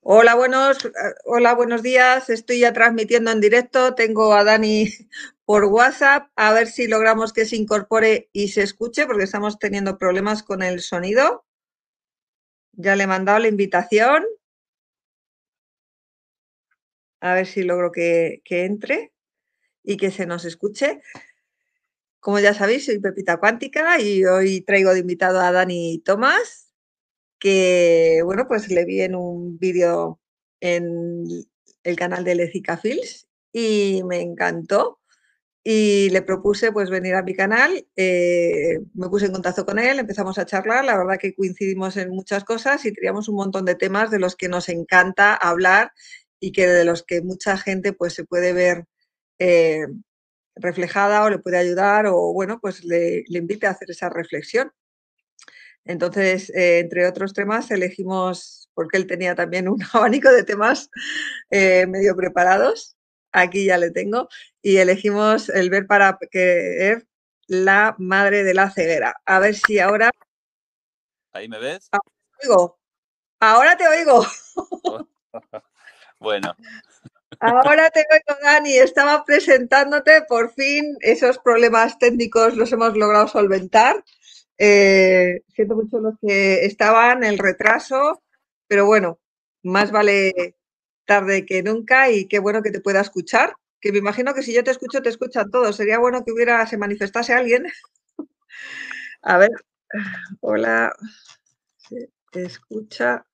Hola, buenos, eh, hola, buenos días. Estoy ya transmitiendo en directo. Tengo a Dani por WhatsApp. A ver si logramos que se incorpore y se escuche, porque estamos teniendo problemas con el sonido. Ya le he mandado la invitación. A ver si logro que, que entre y que se nos escuche. Como ya sabéis, soy Pepita Cuántica y hoy traigo de invitado a Dani Tomás que, bueno, pues le vi en un vídeo en el canal de Lezica Fields y me encantó. Y le propuse pues venir a mi canal, eh, me puse en contacto con él, empezamos a charlar, la verdad que coincidimos en muchas cosas y teníamos un montón de temas de los que nos encanta hablar y que de los que mucha gente pues se puede ver eh, reflejada o le puede ayudar o bueno, pues le, le invite a hacer esa reflexión. Entonces, eh, entre otros temas, elegimos, porque él tenía también un abanico de temas eh, medio preparados, aquí ya le tengo, y elegimos el ver para querer la madre de la ceguera. A ver si ahora... ¿Ahí me ves? Ahora te oigo. Ahora te oigo. bueno. Ahora te oigo, Dani. Estaba presentándote, por fin, esos problemas técnicos los hemos logrado solventar. Eh, siento mucho los que estaban, el retraso, pero bueno, más vale tarde que nunca y qué bueno que te pueda escuchar. Que me imagino que si yo te escucho, te escuchan todos. Sería bueno que hubiera, se manifestase alguien. A ver, hola, se escucha.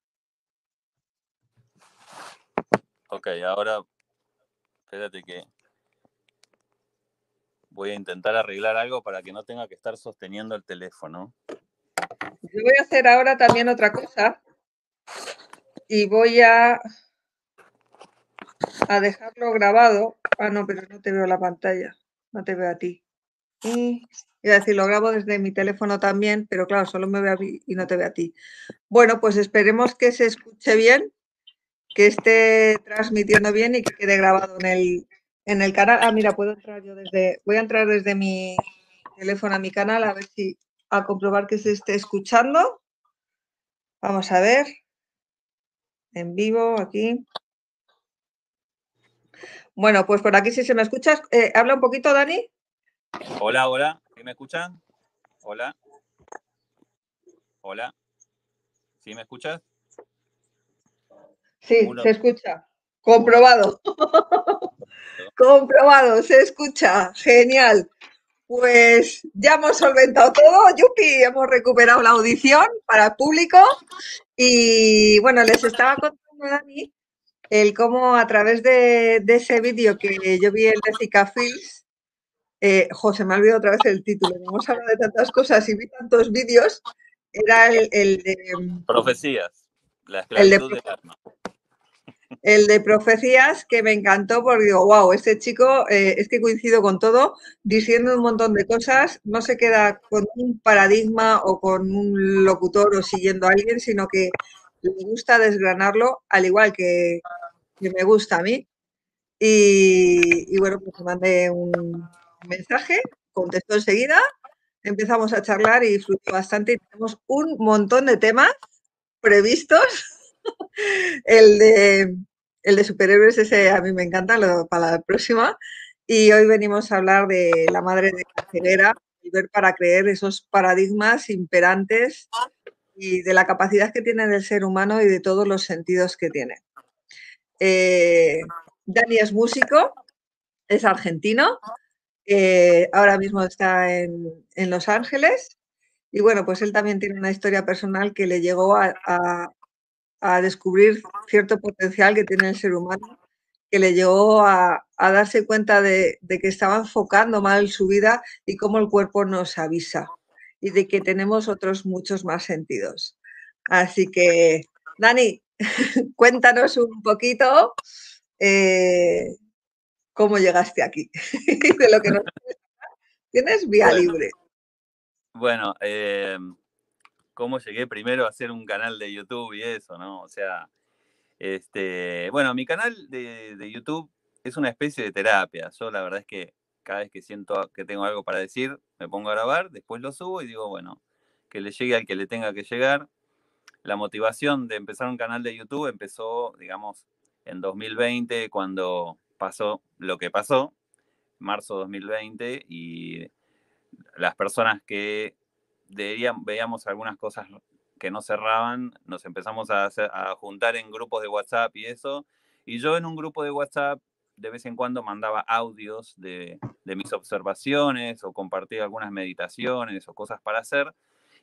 Ok, ahora, espérate que voy a intentar arreglar algo para que no tenga que estar sosteniendo el teléfono. Yo voy a hacer ahora también otra cosa y voy a, a dejarlo grabado. Ah, no, pero no te veo la pantalla, no te veo a ti. Y iba a decir, lo grabo desde mi teléfono también, pero claro, solo me veo a mí y no te veo a ti. Bueno, pues esperemos que se escuche bien, que esté transmitiendo bien y que quede grabado en el, en el canal. Ah, mira, puedo entrar yo desde. Voy a entrar desde mi teléfono a mi canal a ver si. a comprobar que se esté escuchando. Vamos a ver. En vivo, aquí. Bueno, pues por aquí si se me escuchas. Eh, habla un poquito, Dani. Hola, hola. ¿Sí me escuchan? Hola. Hola. ¿Sí me escuchas? Sí, se escucha. Comprobado. Comprobado, se escucha. Genial. Pues ya hemos solventado todo, Yupi, hemos recuperado la audición para el público y bueno, les estaba contando a Dani el cómo a través de, ese vídeo que yo vi en Jessica Fields, eh, José, me ha olvidado otra vez el título, hemos hablado de tantas cosas y vi tantos vídeos, era el, de... Profecías, la esclavitud del alma el de profecías, que me encantó porque digo, wow, este chico eh, es que coincido con todo, diciendo un montón de cosas, no se queda con un paradigma o con un locutor o siguiendo a alguien, sino que le gusta desgranarlo, al igual que, me gusta a mí. Y, bueno, pues mandé un mensaje, contestó enseguida, empezamos a charlar y fluyó bastante y tenemos un montón de temas previstos el de, el de superhéroes, ese a mí me encanta, lo, para la próxima. Y hoy venimos a hablar de la madre de y ver para creer esos paradigmas imperantes y de la capacidad que tiene del ser humano y de todos los sentidos que tiene. Eh, Dani es músico, es argentino, eh, ahora mismo está en, Los Ángeles y bueno, pues él también tiene una historia personal que le llegó a descubrir cierto potencial que tiene el ser humano, que le llevó a, darse cuenta de, que estaba enfocando mal su vida y cómo el cuerpo nos avisa y de que tenemos otros muchos más sentidos. Así que, Dani, cuéntanos un poquito eh, cómo llegaste aquí, de lo que nos tienes vía libre. Bueno, eh, cómo llegué primero a hacer un canal de YouTube y eso, ¿no? O sea, este, bueno, mi canal de, YouTube es una especie de terapia. Yo la verdad es que cada vez que siento que tengo algo para decir, me pongo a grabar, después lo subo y digo, bueno, que le llegue al que le tenga que llegar. la motivación de empezar un canal de YouTube empezó, digamos, en 2020, cuando pasó lo que pasó, marzo 2020, y las personas que veíamos algunas cosas que no cerraban, nos empezamos a, a juntar en grupos de WhatsApp y eso, y yo en un grupo de WhatsApp de vez en cuando mandaba audios de, mis observaciones o compartía algunas meditaciones o cosas para hacer.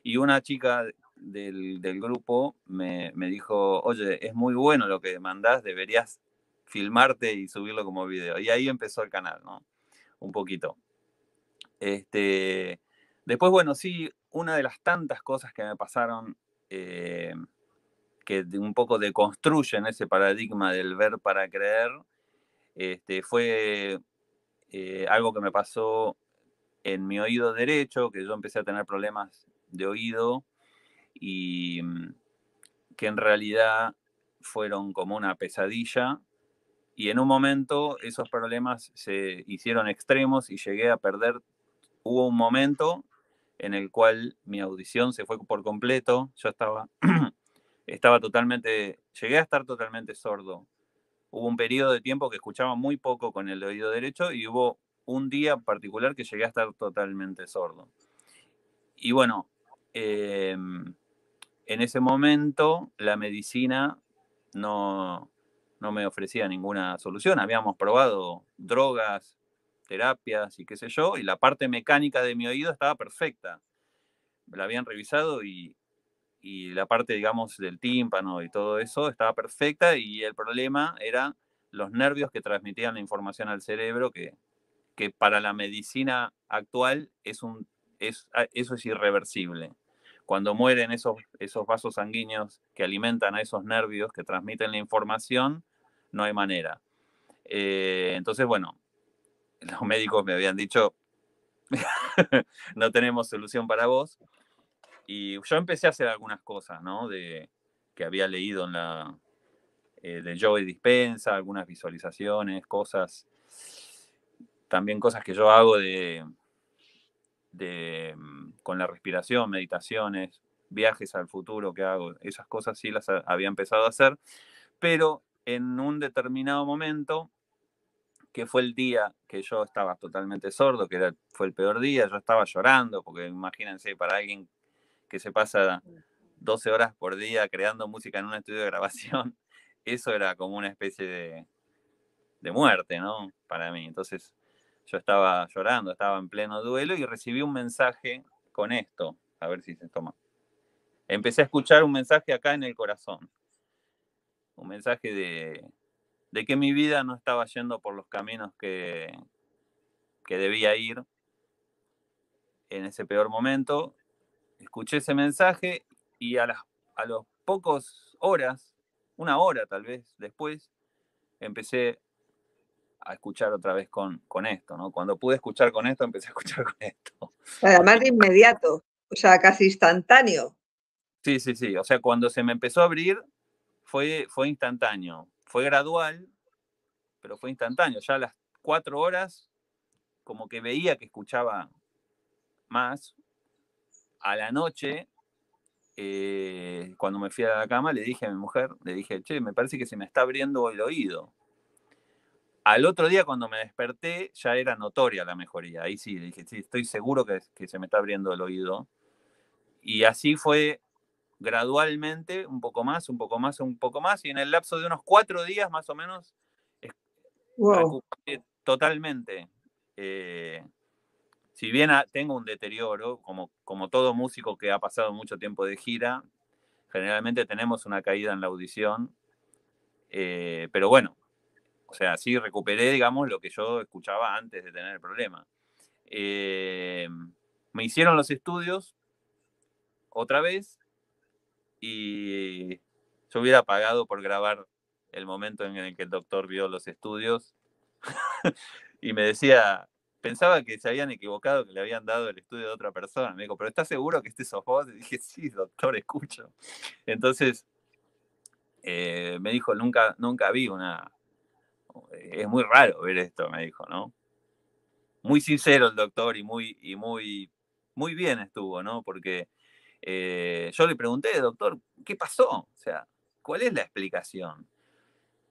Y una chica del, grupo me, dijo, oye, es muy bueno lo que mandás, deberías filmarte y subirlo como video. Y ahí empezó el canal, ¿no? Un poquito. Este, después, bueno, sí, una de las tantas cosas que me pasaron eh, que un poco deconstruyen ese paradigma del ver para creer, este, fue eh, algo que me pasó en mi oído derecho, que yo empecé a tener problemas de oído y mm, que en realidad fueron como una pesadilla. Y en un momento esos problemas se hicieron extremos y llegué a perder, hubo un momento en el cual mi audición se fue por completo, yo estaba, estaba totalmente, llegué a estar totalmente sordo hubo un periodo de tiempo que escuchaba muy poco con el oído derecho y hubo un día particular que llegué a estar totalmente sordo. Y bueno, em, en ese momento la medicina no, no me ofrecía ninguna solución. Habíamos probado drogas, terapias y qué sé yo, y la parte mecánica de mi oído estaba perfecta. La habían revisado y, y la parte, digamos, del tímpano y todo eso estaba perfecta y el problema era los nervios que transmitían la información al cerebro, que, que para la medicina actual es un, es, ah, eso es irreversible. Cuando mueren esos, esos vasos sanguíneos que alimentan a esos nervios que transmiten la información, no hay manera. Eh, entonces, bueno, los médicos me habían dicho, no tenemos solución para vos. Y yo empecé a hacer algunas cosas, ¿no? De, que había leído en la, eh, de Joey Dispensa, algunas visualizaciones, cosas, también cosas que yo hago de, de, con la respiración, meditaciones, viajes al futuro que hago, esas cosas sí las había empezado a hacer, pero en un determinado momento, que fue el día que yo estaba totalmente sordo, que era, fue el peor día, yo estaba llorando, porque imagínense, para alguien que se pasa 12 horas por día creando música en un estudio de grabación, eso era como una especie de, de muerte, ¿no? Para mí. Entonces yo estaba llorando, estaba en pleno duelo y recibí un mensaje con esto. A ver si se toma. Empecé a escuchar un mensaje acá en el corazón. Un mensaje de, de que mi vida no estaba yendo por los caminos que, que debía ir en ese peor momento escuché ese mensaje y a, las, a los pocos horas, una hora tal vez después, empecé a escuchar otra vez con, con esto, ¿no? Cuando pude escuchar con esto, empecé a escuchar con esto. Además de inmediato, o sea, casi instantáneo. Sí, sí, sí. O sea, cuando se me empezó a abrir, fue, fue instantáneo. Fue gradual, pero fue instantáneo. Ya a las cuatro horas, como que veía que escuchaba más, a la noche, eh, cuando me fui a la cama, le dije a mi mujer, le dije, che, me parece que se me está abriendo el oído. Al otro día, cuando me desperté, ya era notoria la mejoría. Ahí sí, dije, sí, estoy seguro que, que se me está abriendo el oído. Y así fue gradualmente, un poco más, un poco más, un poco más, y en el lapso de unos cuatro días más o menos, totalmente. Eh, si bien tengo un deterioro, como, como todo músico que ha pasado mucho tiempo de gira, generalmente tenemos una caída en la audición, eh, pero bueno, o sea, sí recuperé, digamos, lo que yo escuchaba antes de tener el problema. Eh, me hicieron los estudios otra vez y yo hubiera pagado por grabar el momento en el que el doctor vio los estudios y me decía, pensaba que se habían equivocado, que le habían dado el estudio de otra persona. Me dijo, ¿pero estás seguro que este sos vos? Y dije, sí, doctor, escucho. Entonces, eh, me dijo, nunca, nunca vi una... Es muy raro ver esto, me dijo, ¿no? Muy sincero el doctor y muy, y muy, muy bien estuvo, ¿no? Porque eh, yo le pregunté, doctor, ¿qué pasó? O sea, ¿cuál es la explicación?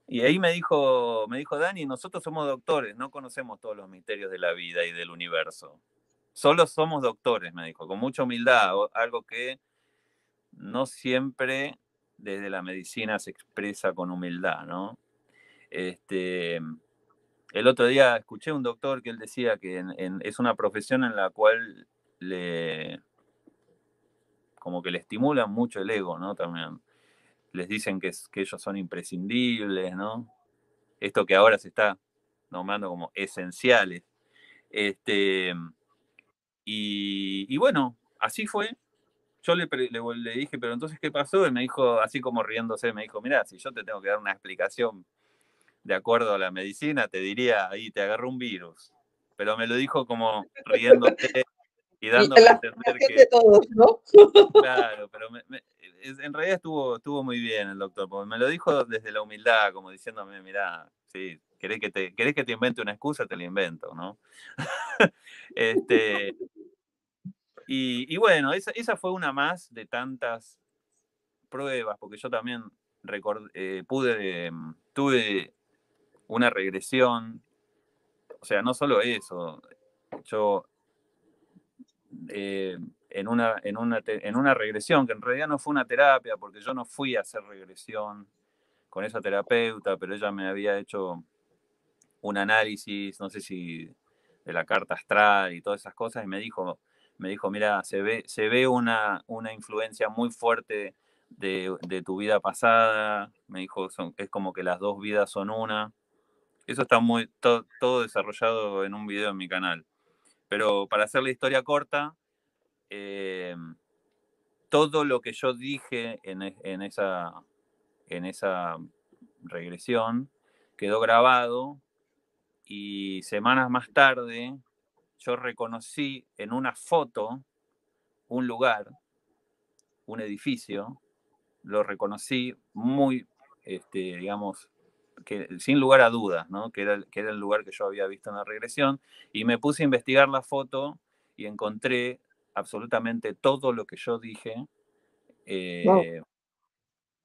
Y ahí me dijo, me dijo Dani, nosotros somos doctores, no conocemos todos los misterios de la vida y del universo. Solo somos doctores, me dijo, con mucha humildad, algo que no siempre desde la medicina se expresa con humildad, ¿no? Este, el otro día escuché a un doctor que él decía que es una profesión en la cual le como que le estimulan mucho el ego, ¿no? También les dicen que, ellos son imprescindibles, ¿no? Esto que ahora se está nombrando como esenciales. Este, y, bueno, así fue. Yo le, le, dije, pero entonces, ¿qué pasó? Y me dijo, así como riéndose, me dijo, mira, si yo te tengo que dar una explicación de acuerdo a la medicina, te diría, ahí te agarró un virus. Pero me lo dijo como riéndose y dándome a entender que... De todos, ¿no? Claro, pero en realidad estuvo, estuvo muy bien el doctor, porque me lo dijo desde la humildad, como diciéndome, mira, sí, ¿querés que te, querés que te invente una excusa? Te la invento, ¿no? este, y, bueno, esa, esa, fue una más de tantas pruebas, porque yo también eh, pude, tuve una regresión, o sea, no solo eso, yo eh, en, una, en, una, en una regresión, que en realidad no fue una terapia, porque yo no fui a hacer regresión con esa terapeuta, pero ella me había hecho un análisis, no sé si de la carta astral y todas esas cosas, y me dijo, me dijo, mira, se ve, se ve una, una influencia muy fuerte de, tu vida pasada, me dijo, es como que las dos vidas son una. Eso está muy, todo desarrollado en un video en mi canal. Pero para hacer la historia corta, eh, todo lo que yo dije en, e, en, esa, en esa regresión quedó grabado y semanas más tarde yo reconocí en una foto un lugar, un edificio, lo reconocí muy, este, digamos, que, sin lugar a dudas, ¿no? que, era, que era el lugar que yo había visto en la regresión, y me puse a investigar la foto y encontré absolutamente todo lo que yo dije, eh,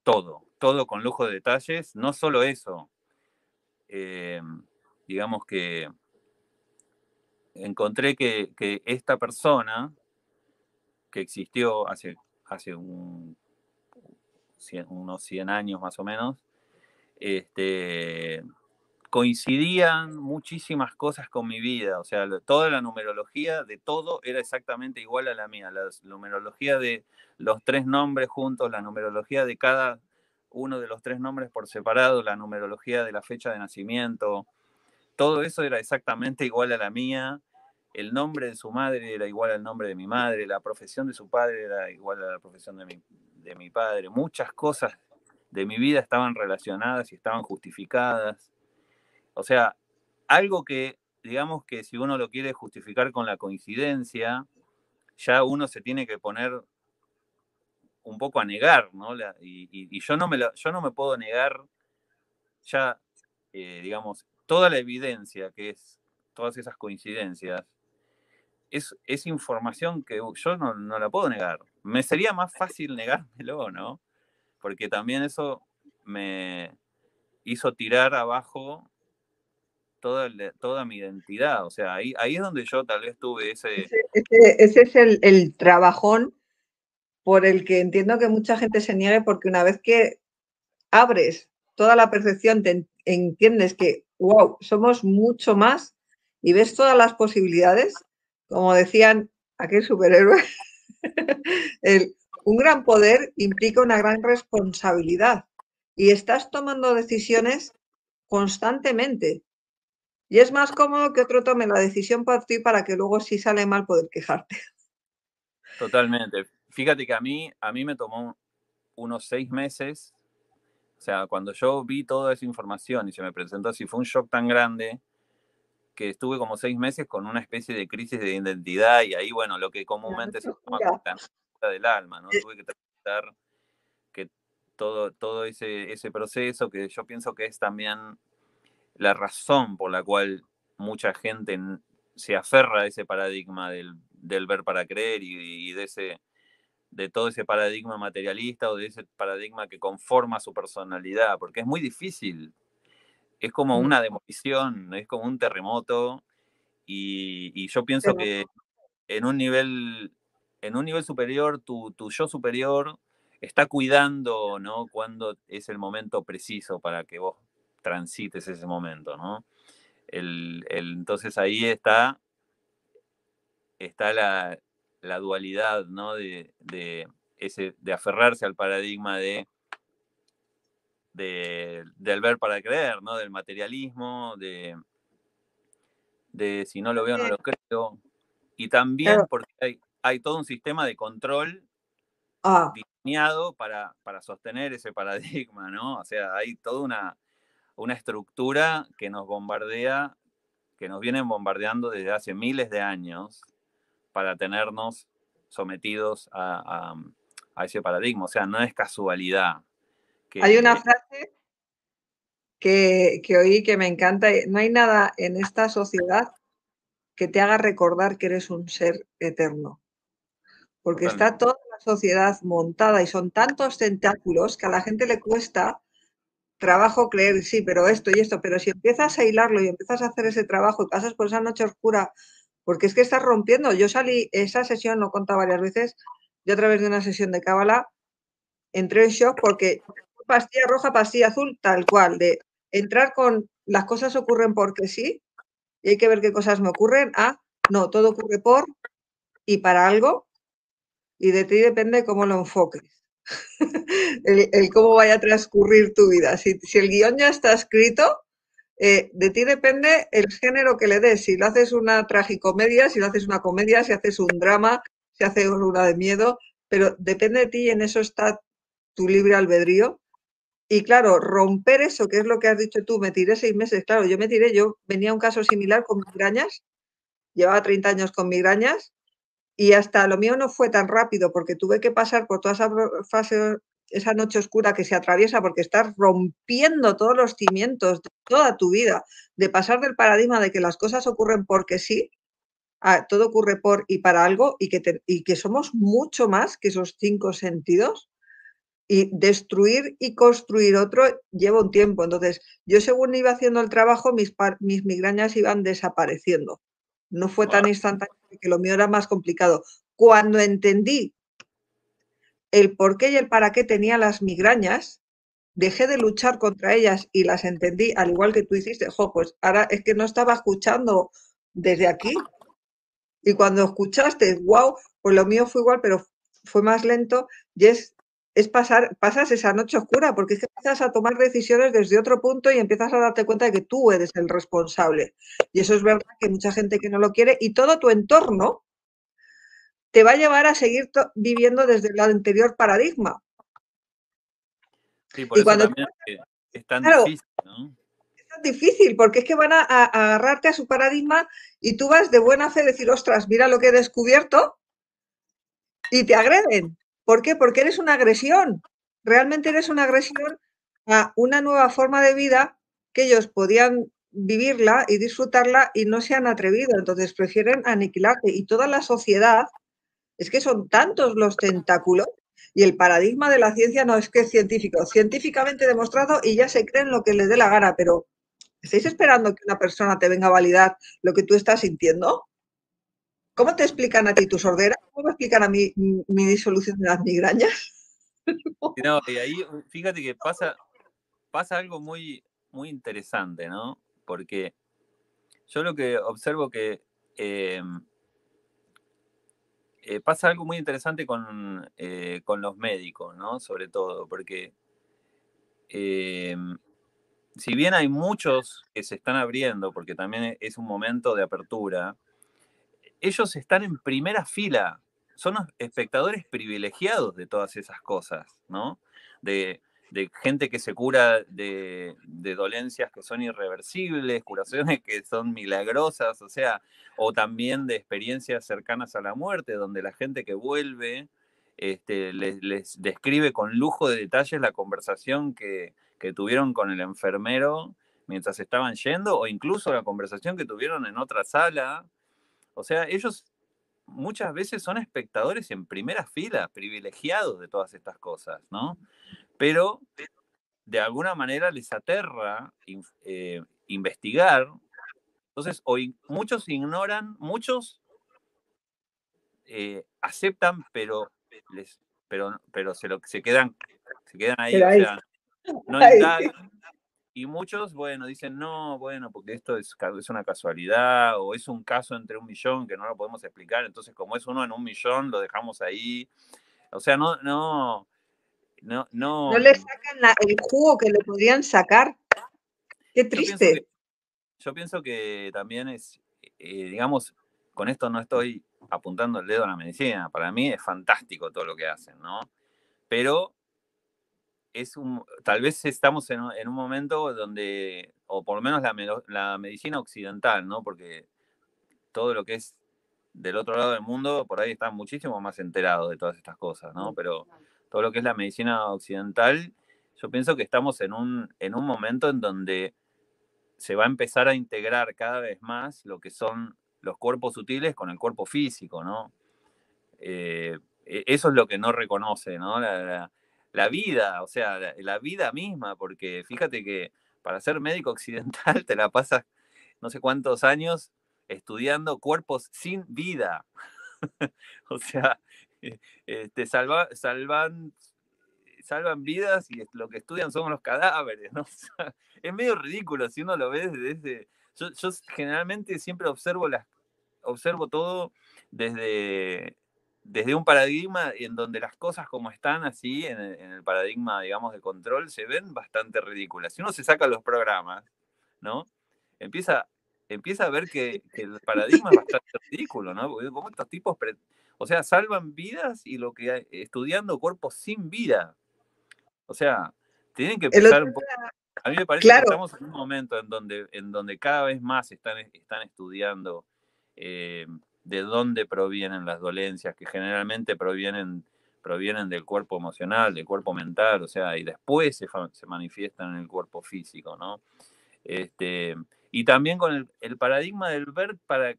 todo, todo con lujo de detalles, no solo eso, eh, digamos que encontré que, esta persona que existió hace, hace unos 100 años más o menos, este, coincidían muchísimas cosas con mi vida, o sea, toda la numerología de todo era exactamente igual a la mía, la numerología de los tres nombres juntos, la numerología de cada uno de los tres nombres por separado, la numerología de la fecha de nacimiento, todo eso era exactamente igual a la mía, el nombre de su madre era igual al nombre de mi madre, la profesión de su padre era igual a la profesión de mi, de mi padre, muchas cosas de mi vida estaban relacionadas y estaban justificadas. O sea, algo que, digamos que si uno lo quiere justificar con la coincidencia, ya uno se tiene que poner un poco a negar, ¿no? y, yo, no me yo no me puedo negar ya, eh, digamos, toda la evidencia que es todas esas coincidencias, es, es información que yo no, no, la puedo negar. Me sería más fácil negármelo, ¿no? Porque también eso me hizo tirar abajo toda, toda mi identidad. O sea, ahí, ahí es donde yo tal vez tuve ese... Ese, es el, trabajón por el que entiendo que mucha gente se niegue porque una vez que abres toda la percepción, te entiendes que, wow, somos mucho más y ves todas las posibilidades, como decían aquel superhéroe, el un gran poder implica una gran responsabilidad y estás tomando decisiones constantemente. Y es más cómodo que otro tome la decisión por ti para que luego si sale mal poder quejarte. Totalmente. Fíjate que a mí, a mí me tomó unos seis meses. O sea, cuando yo vi toda esa información y se me presentó así, fue un shock tan grande que estuve como seis meses con una especie de crisis de identidad y ahí, bueno, lo que comúnmente se llama del alma, ¿no? Tuve que tratar que todo, todo ese, ese proceso, que yo pienso que es también la razón por la cual mucha gente se aferra a ese paradigma del, ver para creer y, de, ese, de todo ese paradigma materialista o de ese paradigma que conforma su personalidad, porque es muy difícil. Es como una demolición, es como un terremoto. Y, y yo pienso que en un nivel, en un nivel superior, tu, tu yo superior está cuidando, ¿no? Cuando es el momento preciso para que vos transites ese momento, ¿no? El, el- entonces ahí está, está la, la dualidad, ¿no? De, de, ese, de aferrarse al paradigma de, de- del ver para creer, ¿no? Del materialismo, de, de si no lo veo, no lo creo. Y también porque hay, hay todo un sistema de control Ah, diseñado para, para sostener ese paradigma, ¿no? O sea, hay toda una, una estructura que nos bombardea, que nos vienen bombardeando desde hace miles de años para tenernos sometidos a, a- a ese paradigma. O sea, no es casualidad. Que, hay una frase que, que oí que me encanta. No hay nada en esta sociedad que te haga recordar que eres un ser eterno. Porque está toda la sociedad montada y son tantos tentáculos que a la gente le cuesta trabajo creer, sí, pero esto y esto, pero si empiezas a hilarlo y empiezas a hacer ese trabajo y pasas por esa noche oscura, porque es que estás rompiendo. Yo salí, esa sesión lo he contado varias veces, yo a través de una sesión de cábala entré en shock porque pastilla roja, pastilla azul, tal cual, de entrar con las cosas ocurren porque sí, y hay que ver qué cosas me ocurren, a no, todo ocurre por y para algo, y de ti depende cómo lo enfoques. el, cómo vaya a transcurrir tu vida. Si, el guion ya está escrito, eh, de ti depende el género que le des. Si lo haces una tragicomedia, si lo haces una comedia, si haces un drama, si haces una de miedo, pero depende de ti y en eso está tu libre albedrío. Y claro, romper eso, que es lo que has dicho tú, me tiré seis meses, claro, yo me tiré, yo venía un caso similar con migrañas, llevaba 30 años con migrañas y hasta lo mío no fue tan rápido porque tuve que pasar por toda esa fase, esa noche oscura que se atraviesa porque estás rompiendo todos los cimientos de toda tu vida, de pasar del paradigma de que las cosas ocurren porque sí, a todo ocurre por y para algo y que, y que somos mucho más que esos cinco sentidos. Y destruir y construir otro lleva un tiempo. Entonces, yo según iba haciendo el trabajo, mis, mis migrañas iban desapareciendo. No fue tan instantáneo que lo mío era más complicado. Cuando entendí el por qué y el para qué tenía las migrañas, dejé de luchar contra ellas y las entendí, al igual que tú hiciste. Jo, pues ahora es que no estaba escuchando desde aquí. Y cuando escuchaste, wow, pues lo mío fue igual, pero fue más lento y es, es pasar, pasas esa noche oscura, porque es que empiezas a tomar decisiones desde otro punto y empiezas a darte cuenta de que tú eres el responsable. Y eso es verdad que mucha gente que no lo quiere y todo tu entorno te va a llevar a seguir viviendo desde el anterior paradigma. Sí, por y eso cuando también tú... es tan claro, difícil, ¿no? Es tan difícil, porque es que van a, a, agarrarte a su paradigma y tú vas de buena fe a decir, ostras, mira lo que he descubierto y te agreden. ¿Por qué? Porque eres una agresión. Realmente eres una agresión a una nueva forma de vida que ellos podían vivirla y disfrutarla y no se han atrevido. Entonces prefieren aniquilarte. Y toda la sociedad, es que son tantos los tentáculos y el paradigma de la ciencia no es que es científico, científicamente demostrado y ya se creen lo que les dé la gana, pero ¿estáis esperando que una persona te venga a validar lo que tú estás sintiendo? ¿Cómo te explican a ti tu sordera? ¿Cómo me explican a mí mi disolución de las migrañas? No, y ahí fíjate que pasa, pasa algo muy, muy interesante, ¿no? Porque yo lo que observo que eh, eh, pasa algo muy interesante con, eh, con, los médicos, ¿no? Sobre todo, porque eh, si bien hay muchos que se están abriendo, porque también es un momento de apertura, ellos están en primera fila, son los espectadores privilegiados de todas esas cosas, ¿no? De, gente que se cura de, dolencias que son irreversibles, curaciones que son milagrosas, o sea, o también de experiencias cercanas a la muerte, donde la gente que vuelve este, les, describe con lujo de detalles la conversación que tuvieron con el enfermero mientras estaban yendo, o incluso la conversación que tuvieron en otra sala. O sea, ellos muchas veces son espectadores en primera fila, privilegiados de todas estas cosas, ¿no? Pero de alguna manera les aterra eh, investigar. Entonces, hoy muchos ignoran, muchos eh, aceptan, pero, les, pero, pero se, lo, se, quedan, se quedan ahí, o sea, no indagan. Y muchos, bueno, dicen, no, bueno, porque esto es, es una casualidad o es un caso entre un millón que no lo podemos explicar, entonces como es uno en un millón, lo dejamos ahí. O sea, no, no, no, no. No le sacan el jugo que le podrían sacar. Qué triste. Yo pienso que, también es, eh, digamos, con esto no estoy apuntando el dedo a la medicina. Para mí es fantástico todo lo que hacen, ¿no? Pero es un, tal vez estamos en, un momento donde, o por lo menos la, la, medicina occidental, ¿no? Porque todo lo que es del otro lado del mundo, por ahí está muchísimo más enterado de todas estas cosas, ¿no? Pero todo lo que es la medicina occidental, yo pienso que estamos en un, en un momento en donde se va a empezar a integrar cada vez más lo que son los cuerpos sutiles con el cuerpo físico, ¿no? Eh, e, eso es lo que no reconoce, ¿no? La, vida, o sea, la, vida misma, porque fíjate que para ser médico occidental te la pasas no sé cuántos años estudiando cuerpos sin vida. o sea, te este, salva, salvan, salvan vidas y lo que estudian son los cadáveres, ¿no? es medio ridículo si uno lo ve desde... Yo, yo, generalmente siempre observo, las, observo todo desde, desde un paradigma en donde las cosas como están así, en el, en el, paradigma, digamos, de control, se ven bastante ridículas. Si uno se saca los programas, ¿no? Empieza, empieza a ver que, que el paradigma es bastante ridículo, ¿no? Porque como estos tipos o sea, salvan vidas y lo que estudiando cuerpos sin vida. O sea, tienen que pensar un poco. A mí me parece que estamos en un momento en donde, en donde cada vez más están, están estudiando eh, de dónde provienen las dolencias, que generalmente provienen, provienen del cuerpo emocional, del cuerpo mental, o sea, y después se, manifiestan en el cuerpo físico, ¿no? Este, y también con el, el paradigma del ver para,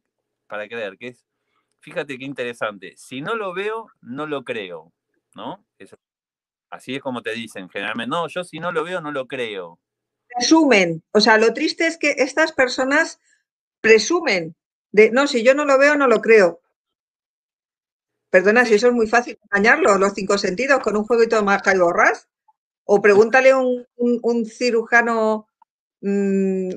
para creer, que es fíjate qué interesante, si no lo veo, no lo creo, ¿no? así es como te dicen generalmente, no, yo si no lo veo, no lo creo. Presumen, o sea, lo triste es que estas personas presumen no, si yo no lo veo, no lo creo. Perdona, si eso es muy fácil engañarlo, los cinco sentidos, con un jueguito de marca y borras. O pregúntale a un, un, cirujano mm,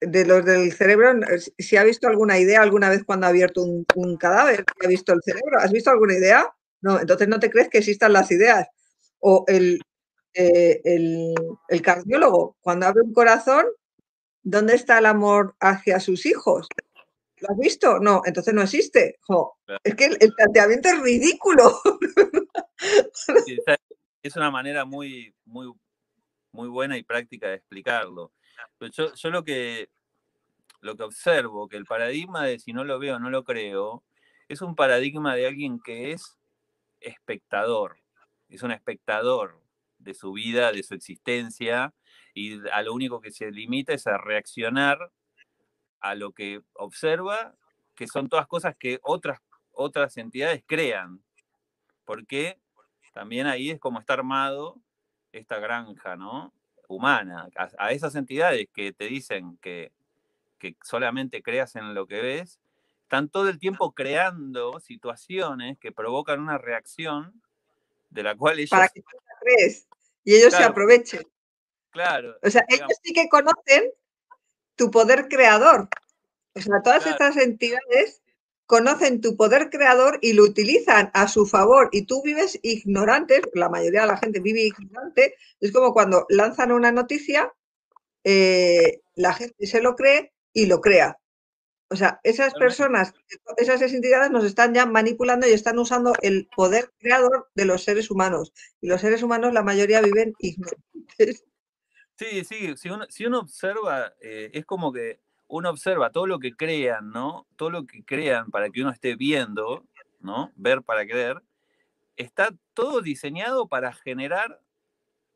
de los del cerebro, si ha visto alguna idea alguna vez cuando ha abierto un, cadáver, ha visto el cerebro, ¿has visto alguna idea? No, entonces no te crees que existan las ideas. O el, eh, el, cardiólogo, cuando abre un corazón, ¿dónde está el amor hacia sus hijos? ¿Lo has visto? No, entonces no existe. es que el, planteamiento es ridículo. es una manera muy, muy, muy buena y práctica de explicarlo. Yo, yo lo, que, lo que observo, que el paradigma de si no lo veo, no lo creo, es un paradigma de alguien que es espectador, es un espectador de su vida, de su existencia, y a lo único que se limita es a reaccionar a lo que observa, que son todas cosas que otras, otras entidades crean, porque también ahí es como está armado esta granja, ¿no? humana, a, esas entidades que te dicen que, que solamente creas en lo que ves, están todo el tiempo creando situaciones que provocan una reacción de la cual ellos... Para que tú la crees y ellos se aprovechen. Claro. O sea, ellos sí que conocen tu poder creador. O sea, todas estas entidades conocen tu poder creador y lo utilizan a su favor y tú vives ignorante, la mayoría de la gente vive ignorante, es como cuando lanzan una noticia, eh, la gente se lo cree y lo crea. O sea, esas personas, esas entidades nos están ya manipulando y están usando el poder creador de los seres humanos. Y los seres humanos, la mayoría viven ignorantes. Sí, sí, si uno, si uno observa, eh, es como que uno observa todo lo que crean, ¿no? Todo lo que crean para que uno esté viendo, ¿no? Ver para creer, está todo diseñado para generar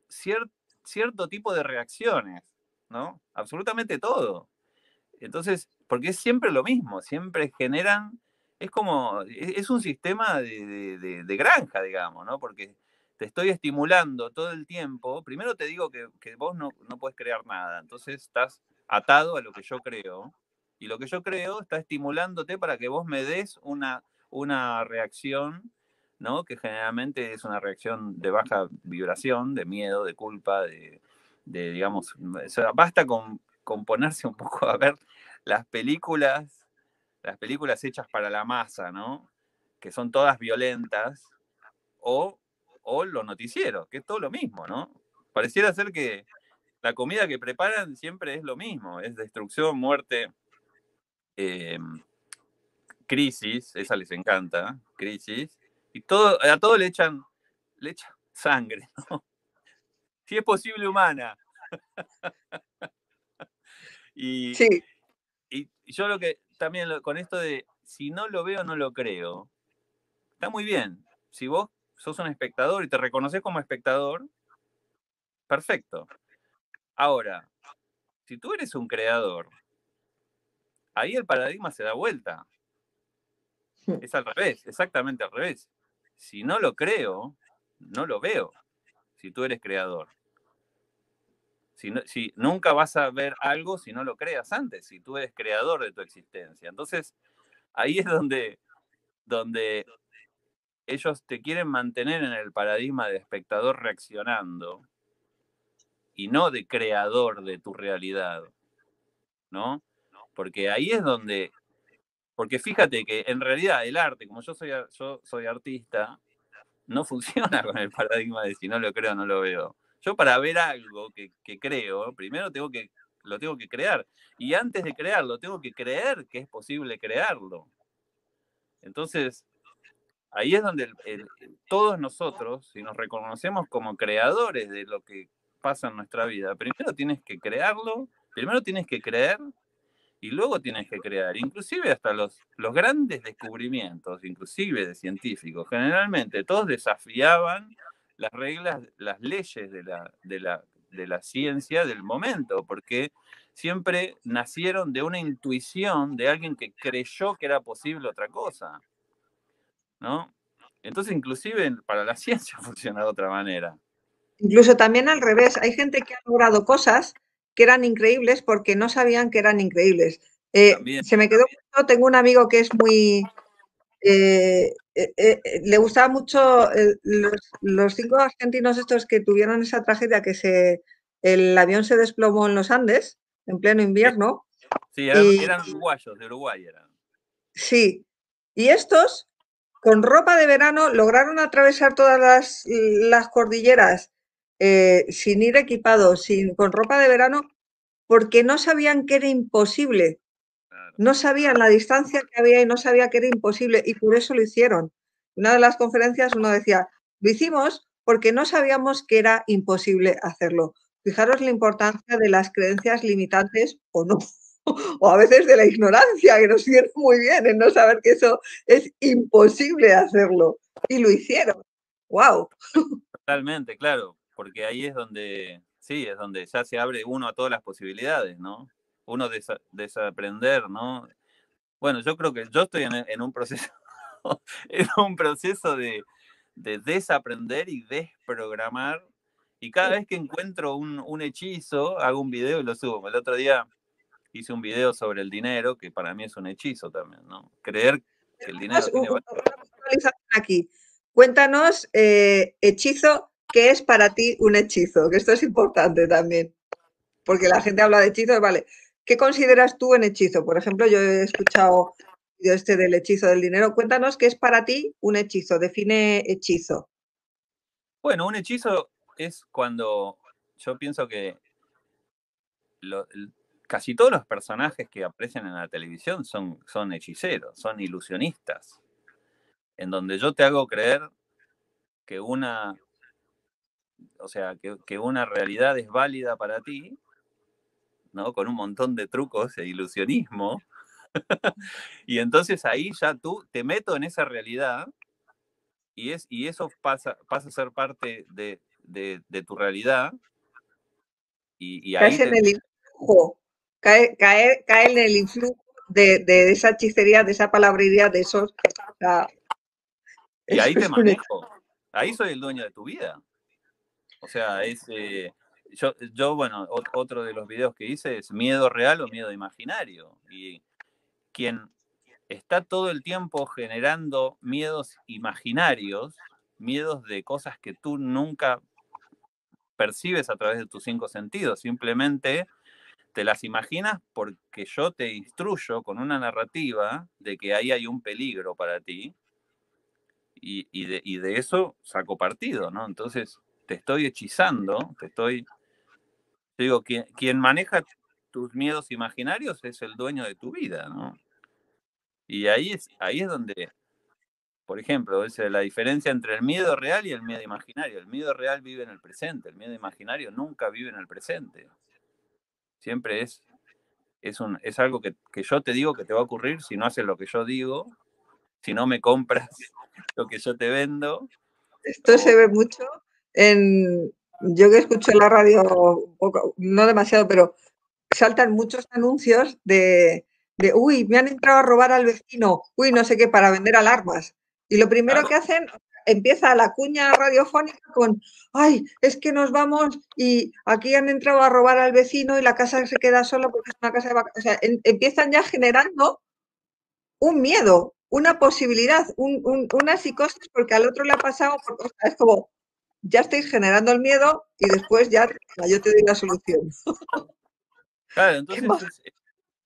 cierto tipo de reacciones, ¿no? Absolutamente todo. Entonces, porque es siempre lo mismo, siempre generan es como, e, es un sistema de, granja, digamos, ¿no? Porque te estoy estimulando todo el tiempo. Primero te digo que, vos no, no puedes crear nada, entonces estás atado a lo que yo creo. Y lo que yo creo está estimulándote para que vos me des una, una reacción, ¿no? Que generalmente es una reacción de baja vibración, de miedo, de culpa, de, digamos, basta con, con ponerse un poco a ver las películas las películas hechas para la masa, ¿no? Que son todas violentas, o, o los noticieros, que es todo lo mismo, ¿no? Pareciera ser que la comida que preparan siempre es lo mismo, es destrucción, muerte, em, crisis, esa les encanta, crisis, y todo, a todo le echan, le echan sangre, ¿no? Si es posible humana. y, sí. y yo lo que, también con esto de si no lo veo, no lo creo. Está muy bien. Si vos sos un espectador y te reconoces como espectador, perfecto. Ahora, si tú eres un creador, ahí el paradigma se da vuelta. Es al revés, exactamente al revés. Si no lo creo, no lo veo. Si tú eres creador. Si, nunca vas a ver algo si no lo creas antes, si tú eres creador de tu existencia. Entonces, ahí es donde, donde ellos te quieren mantener en el paradigma de espectador reaccionando y no de creador de tu realidad, ¿no? Porque ahí es donde, porque fíjate que en realidad el arte, como yo soy, yo soy artista, no funciona con el paradigma de si no lo creo, no lo veo. Yo para ver algo que, creo, primero tengo que, lo tengo que crear. Y antes de crearlo, tengo que creer que es posible crearlo. Entonces, ahí es donde todos nosotros, si nos reconocemos como creadores de lo que pasa en nuestra vida, primero tienes que crearlo, primero tienes que creer y luego tienes que crear. Inclusive hasta los, los grandes descubrimientos, inclusive de científicos, generalmente todos desafiaban las reglas, las leyes de la, de la, de la ciencia del momento, porque siempre nacieron de una intuición de alguien que creyó que era posible otra cosa. ¿No? Entonces, inclusive para la ciencia funciona de otra manera. Incluso también al revés, hay gente que ha logrado cosas que eran increíbles porque no sabían que eran increíbles. Eh, se me quedó, tengo un amigo que es muy, eh, eh, le gustaba mucho los, cinco argentinos estos que tuvieron esa tragedia que se el avión se desplomó en los Andes en pleno invierno. Sí, eran, uruguayos, de Uruguay eran. Sí, y estos con ropa de verano lograron atravesar todas las, las cordilleras sin ir equipados, sin, con ropa de verano, porque no sabían que era imposible no sabían la distancia que había y no sabía que era imposible y por eso lo hicieron. Una de las conferencias uno decía, lo hicimos porque no sabíamos que era imposible hacerlo. Fijaros la importancia de las creencias limitantes o no, o a veces de la ignorancia, que nos viene muy bien en no saber que eso es imposible hacerlo. Y lo hicieron. ¡Wow! Totalmente, claro, porque ahí es donde, sí, es donde ya se abre uno a todas las posibilidades, ¿no? uno desaprender, ¿no? Bueno, yo creo que yo estoy en, un proceso, en un proceso de, desaprender y desprogramar. Y cada vez que encuentro un, hechizo, hago un video y lo subo. El otro día hice un video sobre el dinero, que para mí es un hechizo también, ¿no? Creer que el dinero tiene Aquí. Cuéntanos, eh, hechizo, ¿qué es para ti un hechizo? Que esto es importante también. Porque la gente habla de hechizos, vale. ¿Qué consideras tú en hechizo? Por ejemplo, yo he escuchado este del hechizo del dinero. Cuéntanos qué es para ti un hechizo. Define hechizo. Bueno, un hechizo es cuando yo pienso que casi todos los personajes que aparecen en la televisión son, son hechiceros, son ilusionistas, en donde yo te hago creer que una, o sea, que una realidad es válida para ti con un montón de trucos e ilusionismo. y entonces ahí ya tú te meto en esa realidad y, es, y eso pasa, pasa a ser parte de, tu realidad. Y, ahí Caes en el influjo, cae, cae, en el influjo de, esa hechicería, de esa palabrería, de esos. y ahí te manejo. Ahí soy el dueño de tu vida. O sea, es. Eh, yo, yo, bueno, otro de los videos que hice es miedo real o miedo imaginario. Y quien está todo el tiempo generando miedos imaginarios, miedos de cosas que tú nunca percibes a través de tus cinco sentidos, simplemente te las imaginas porque yo te instruyo con una narrativa de que ahí hay un peligro para ti y, de, eso saco partido, ¿no? Entonces te estoy hechizando, te estoy... Digo, quien, quien maneja tus miedos imaginarios es el dueño de tu vida, ¿no? Y ahí es, ahí es donde, por ejemplo, es la diferencia entre el miedo real y el miedo imaginario. El miedo real vive en el presente, el miedo imaginario nunca vive en el presente. Siempre es, es, un, es algo que, yo te digo que te va a ocurrir si no haces lo que yo digo, si no me compras lo que yo te vendo. Esto se ve mucho en, yo que escucho en la radio, no demasiado, pero saltan muchos anuncios de de, uy, me han entrado a robar al vecino, uy, no sé qué, para vender alarmas. Y lo primero que hacen, empieza la cuña radiofónica con, ay, es que nos vamos y aquí han entrado a robar al vecino y la casa se queda sola porque es una casa de vacaciones. O sea, empiezan ya generando un miedo, una posibilidad, una psicosis porque al otro le ha pasado, es como, ya estáis generando el miedo y después ya yo te doy la solución. Claro, entonces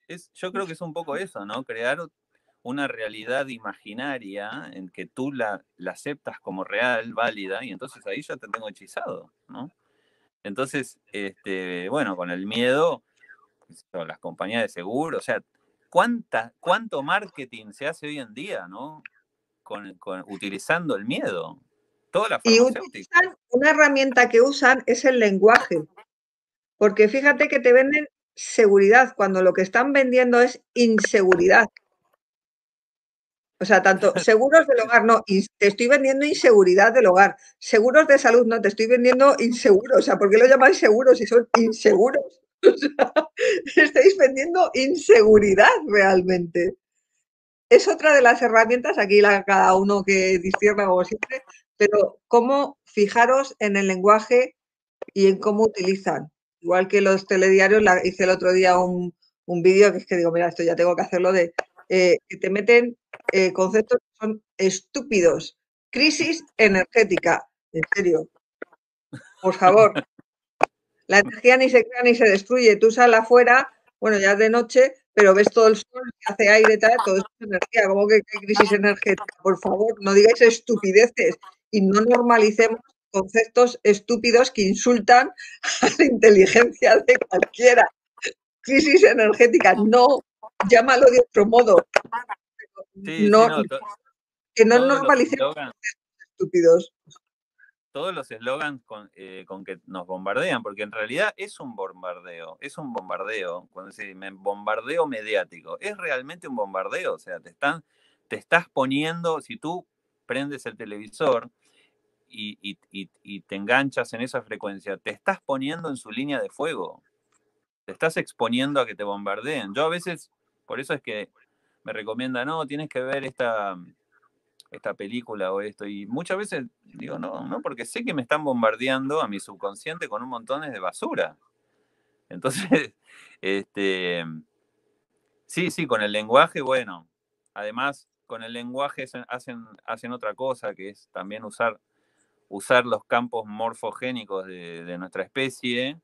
yo creo que es un poco eso, ¿no? Crear una realidad imaginaria en que tú la, la aceptas como real, válida, y entonces ahí ya te tengo hechizado, ¿no? Entonces, este, bueno, con el miedo, las compañías de seguro, o sea, ¿cuánta, ¿cuánto marketing se hace hoy en día, ¿no? Con, utilizando el miedo. Toda la y utilizan, una herramienta que usan es el lenguaje. Porque fíjate que te venden seguridad cuando lo que están vendiendo es inseguridad. O sea, tanto seguros del hogar, no, te estoy vendiendo inseguridad del hogar. Seguros de salud, no, te estoy vendiendo inseguros. O sea, ¿por qué lo llamáis seguros si son inseguros? O sea, estáis vendiendo inseguridad realmente. Es otra de las herramientas, aquí la, cada uno que discierna como siempre, pero cómo fijaros en el lenguaje y en cómo utilizan. Igual que los telediarios, la, hice el otro día un, vídeo que es que digo, mira, esto ya tengo que hacerlo de eh, que te meten eh, conceptos que son estúpidos. Crisis energética, en serio. Por favor. La energía ni se crea ni se destruye. Tú sales afuera, bueno, ya es de noche, pero ves todo el sol, hace aire, tal, todo es energía. ¿Cómo que hay crisis energética? Por favor, no digáis estupideces y no normalicemos conceptos estúpidos que insultan a la inteligencia de cualquiera. Crisis energética, no, llámalo de otro modo. No, que no normalicemos estúpidos. Todos los eslogans eh, con, que nos bombardean, porque en realidad es un bombardeo, es un bombardeo, cuando se dice bombardeo mediático, es realmente un bombardeo, o sea, te están, te estás poniendo, si tú prendes el televisor, y, te enganchas en esa frecuencia, te estás poniendo en su línea de fuego, te estás exponiendo a que te bombardeen. Yo a veces, por eso es que me recomienda, no, tienes que ver esta, esta película o esto, y muchas veces digo, no, no, porque sé que me están bombardeando a mi subconsciente con un montón de basura. Entonces, este, sí, sí, con el lenguaje, bueno, además con el lenguaje hacen, hacen otra cosa, que es también usar usar los campos morfogénicos de, nuestra especie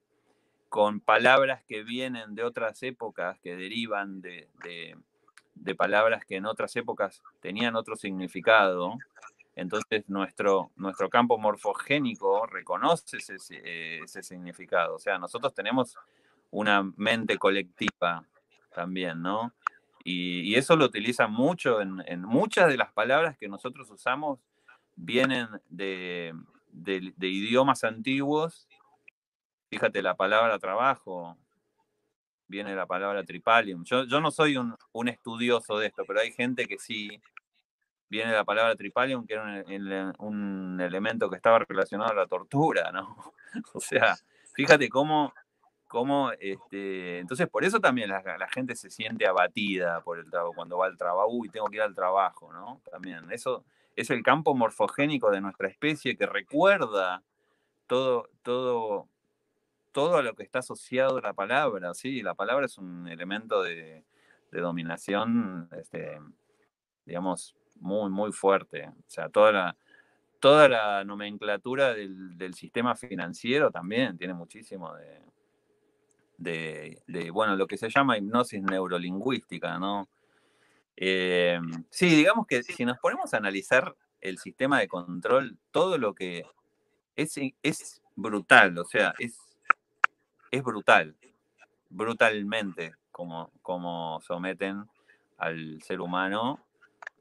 con palabras que vienen de otras épocas, que derivan de, palabras que en otras épocas tenían otro significado. Entonces nuestro, nuestro campo morfogénico reconoce ese, significado. O sea, nosotros tenemos una mente colectiva también, ¿no? Y, eso lo utilizan mucho en, en, muchas de las palabras que nosotros usamos vienen de, idiomas antiguos. Fíjate, la palabra trabajo, viene la palabra tripalium. Yo, no soy un, estudioso de esto, pero hay gente que sí. Viene la palabra tripalium, que era un, elemento que estaba relacionado a la tortura, ¿no? O sea, fíjate cómo cómo, este, entonces por eso también la, gente se siente abatida por el trabajo, cuando va al trabajo, uy, tengo que ir al trabajo, ¿no? También, eso es el campo morfogénico de nuestra especie que recuerda todo, todo, todo lo que está asociado a la palabra, ¿sí? La palabra es un elemento de, dominación, este, digamos, muy, muy fuerte. O sea, toda la, toda la nomenclatura del, sistema financiero también tiene muchísimo de, bueno, lo que se llama hipnosis neurolingüística, ¿no? Eh, sí, digamos que si nos ponemos a analizar el sistema de control, todo lo que es, es brutal, o sea, es, es brutal, brutalmente como, como someten al ser humano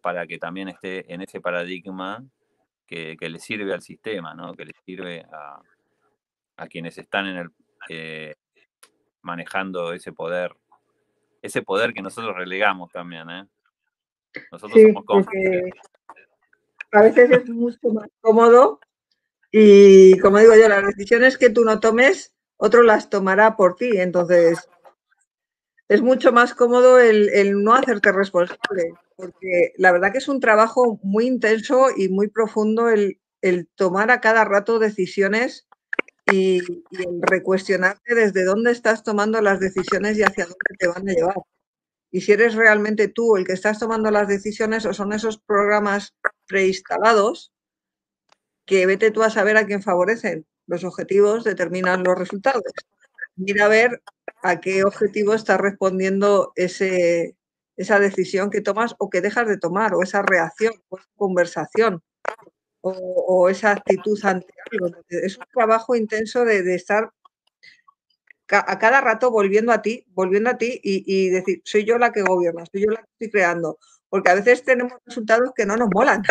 para que también esté en ese paradigma que, le sirve al sistema, ¿no? que le sirve a, quienes están en el, eh, manejando ese poder, ese poder que nosotros relegamos también. ¿eh? Nosotros somos cómplices. A veces es mucho más cómodo y, como digo yo, las decisiones que tú no tomes, otro las tomará por ti. Entonces, es mucho más cómodo el, no hacerte responsable, porque la verdad que es un trabajo muy intenso y muy profundo el, tomar a cada rato decisiones y, y, el recuestionarte desde dónde estás tomando las decisiones y hacia dónde te van a llevar. Y si eres realmente tú el que estás tomando las decisiones o son esos programas preinstalados que vete tú a saber a quién favorecen. Los objetivos determinan los resultados. Mira a ver a qué objetivo está respondiendo esa decisión que tomas o que dejas de tomar, o esa reacción, o esa conversación, o, esa actitud ante algo. Es un trabajo intenso de, estar a cada rato volviendo a ti, volviendo a ti y, y, decir, soy yo la que gobierna, soy yo la que estoy creando. Porque a veces tenemos resultados que no nos molan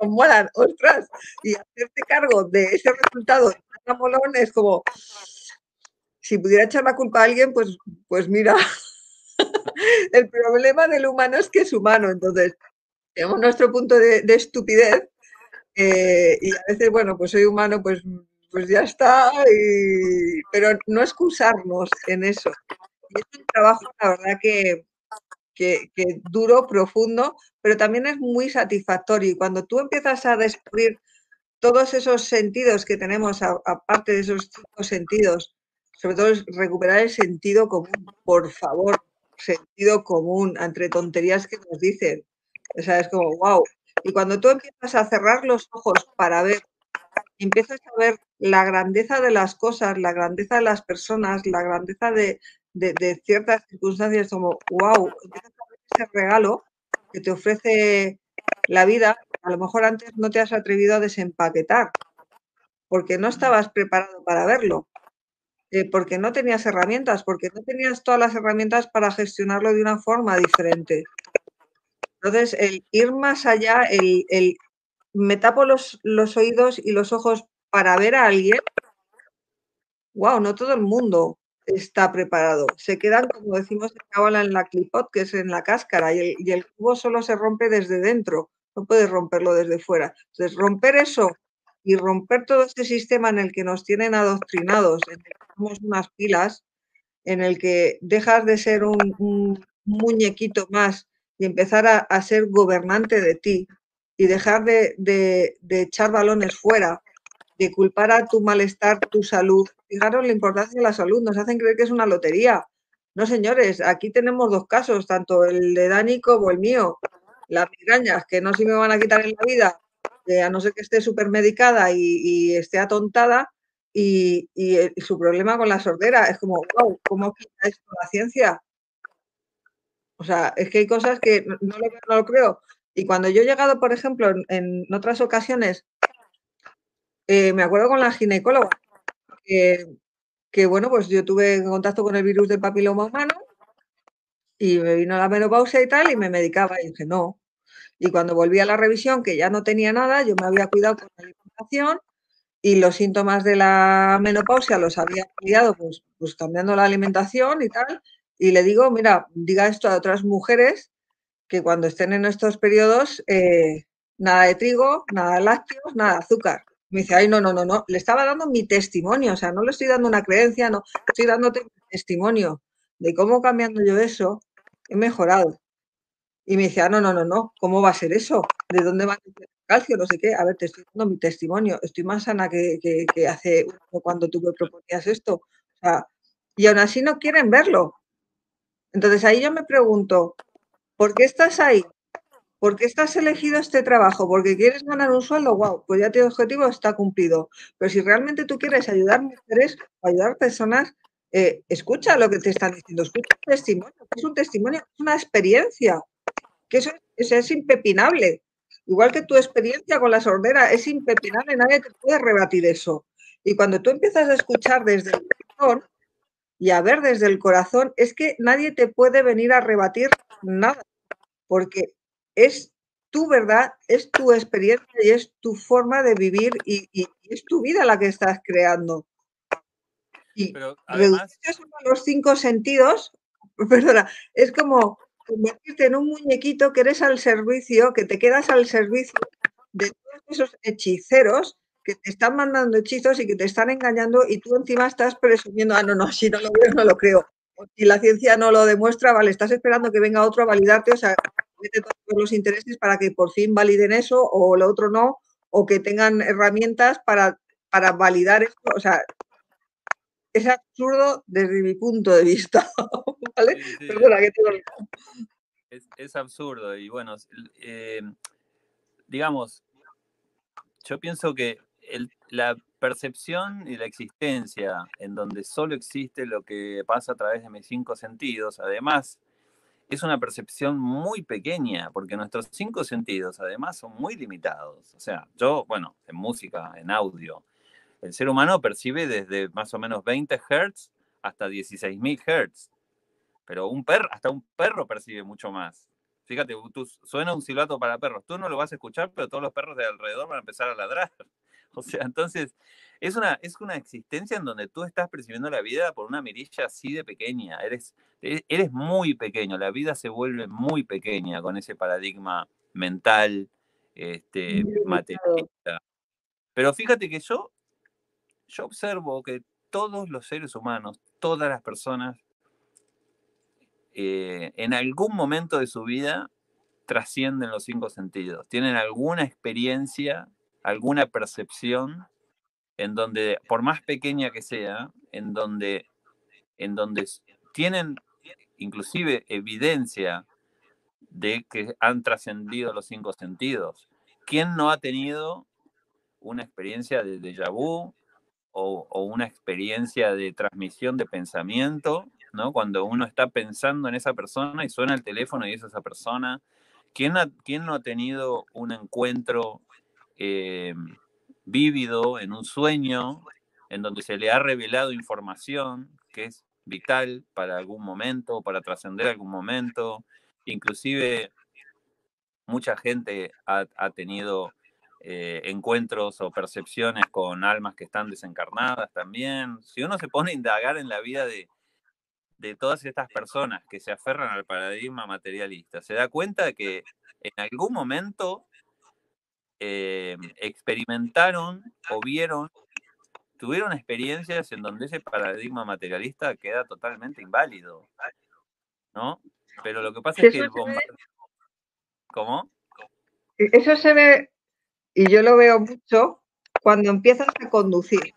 nos molan, ostras, y hacerte cargo de ese resultado tan molón es como, si pudiera echar la culpa a alguien, pues, pues mira, el problema del humano es que es humano, entonces tenemos nuestro punto de, estupidez eh, y a veces, bueno, pues soy humano, pues, pues ya está, pero no excusarnos en eso. Y es un trabajo, la verdad, que, que, duro, profundo, pero también es muy satisfactorio. Y cuando tú empiezas a descubrir todos esos sentidos que tenemos, aparte de esos cinco sentidos, sobre todo recuperar el sentido común, por favor, sentido común, entre tonterías que nos dicen. O sea, es como, wow. Y cuando tú empiezas a cerrar los ojos para ver, empiezas a ver la grandeza de las cosas, la grandeza de las personas, la grandeza de, de, ciertas circunstancias como, wow, ese regalo que te ofrece la vida, a lo mejor antes no te has atrevido a desempaquetar, porque no estabas preparado para verlo, eh, porque no tenías herramientas, porque no tenías todas las herramientas para gestionarlo de una forma diferente. Entonces, el ir más allá, el, el me tapo los, los oídos y los ojos para ver a alguien, wow, no todo el mundo está preparado. Se quedan, como decimos en la clipot, que es en la cáscara, y el, cubo solo se rompe desde dentro, no puedes romperlo desde fuera. Entonces, romper eso y romper todo este sistema en el que nos tienen adoctrinados, en el que somos unas pilas, en el que dejas de ser un, muñequito más y empezar a, ser gobernante de ti y dejar de, de echar balones fuera de culpar a tu malestar, tu salud. Fijaros la importancia de la salud, nos hacen creer que es una lotería. No, señores, aquí tenemos dos casos, tanto el de Dani como el mío. Las migrañas, que no se me van a quitar en la vida, a no ser que esté súper medicada y, esté atontada, y, su problema con la sordera es como, wow, ¿cómo quita esto la ciencia? O sea, es que hay cosas que no, lo, creo. Y cuando yo he llegado, por ejemplo, en otras ocasiones eh, me acuerdo con la ginecóloga, que, bueno, pues yo tuve contacto con el virus del papiloma humano y me vino la menopausia y tal, y me medicaba y dije, no. Y cuando volví a la revisión, que ya no tenía nada, yo me había cuidado con la alimentación y los síntomas de la menopausia los había cuidado pues, pues cambiando la alimentación y tal. Y le digo, mira, diga esto a otras mujeres que cuando estén en estos periodos, eh, nada de trigo, nada de lácteos, nada de azúcar Me dice, ay, no, no, no, no, le estaba dando mi testimonio, o sea, no le estoy dando una creencia, no, estoy dándote mi testimonio de cómo cambiando yo eso he mejorado. Y me decía, no, no, no, no, ¿cómo va a ser eso? ¿De dónde va el calcio? No sé qué. A ver, te estoy dando mi testimonio. Estoy más sana que, hace cuando tú me proponías esto. O sea, y aún así no quieren verlo. Entonces ahí yo me pregunto, ¿por qué estás ahí? ¿Por qué estás elegido este trabajo? ¿Porque quieres ganar un sueldo? Wow, pues ya tu objetivo está cumplido. Pero si realmente tú quieres ayudar mujeres o ayudar personas, eh, escucha lo que te están diciendo, escucha un testimonio, es un testimonio, es una experiencia que eso, es impepinable. Igual que tu experiencia con la sordera es impepinable, nadie te puede rebatir eso. Y cuando tú empiezas a escuchar desde el corazón y a ver desde el corazón, es que nadie te puede venir a rebatir nada, porque es tu verdad, es tu experiencia y es tu forma de vivir y, es tu vida la que estás creando. Y Pero además... los cinco sentidos, perdona, es como convertirte en un muñequito que eres al servicio, que te quedas al servicio de todos esos hechiceros que te están mandando hechizos y que te están engañando y tú encima estás presumiendo, ah, no, no, si no lo veo, no lo creo. O si la ciencia no lo demuestra, vale, estás esperando que venga otro a validarte, o sea, todos los intereses para que por fin validen eso o lo otro no, o que tengan herramientas para, para validar esto, o sea, es absurdo desde mi punto de vista. ¿Vale? es, absurdo y bueno, eh, digamos, yo pienso que la percepción y la existencia en donde solo existe lo que pasa a través de mis cinco sentidos, además, es una percepción muy pequeña, porque nuestros cinco sentidos además son muy limitados. O sea, yo, bueno, en música, en audio, el ser humano percibe desde más o menos 20 Hz hasta 16.000 Hz. Pero un perro, hasta un perro percibe mucho más. Fíjate, tú, suena un silbato para perros. Tú no lo vas a escuchar, pero todos los perros de alrededor van a empezar a ladrar. O sea, entonces, es una, es una existencia en donde tú estás percibiendo la vida por una mirilla así de pequeña. Eres, e, eres muy pequeño. La vida se vuelve muy pequeña con ese paradigma mental, este, materialista. Pero fíjate que yo yo observo que todos los seres humanos, todas las personas, eh, en algún momento de su vida trascienden los cinco sentidos, tienen alguna experiencia, alguna percepción en donde, por más pequeña que sea, en donde, en donde tienen inclusive evidencia de que han trascendido los cinco sentidos. ¿Quién no ha tenido una experiencia de déjà vu, o, una experiencia de transmisión de pensamiento, ¿no? Cuando uno está pensando en esa persona y suena el teléfono y es esa persona. ¿Quién, quién no ha tenido un encuentro eh, vívido en un sueño en donde se le ha revelado información que es vital para algún momento, para trascender algún momento? Inclusive mucha gente ha, ha tenido eh, encuentros o percepciones con almas que están desencarnadas también. Si uno se pone a indagar en la vida de, todas estas personas que se aferran al paradigma materialista, se da cuenta de que en algún momento eh, experimentaron o vieron, tuvieron experiencias en donde ese paradigma materialista queda totalmente inválido. ¿No? Pero lo que pasa es que el ¿Cómo? Eso se ve y yo lo veo mucho cuando empiezas a conducir.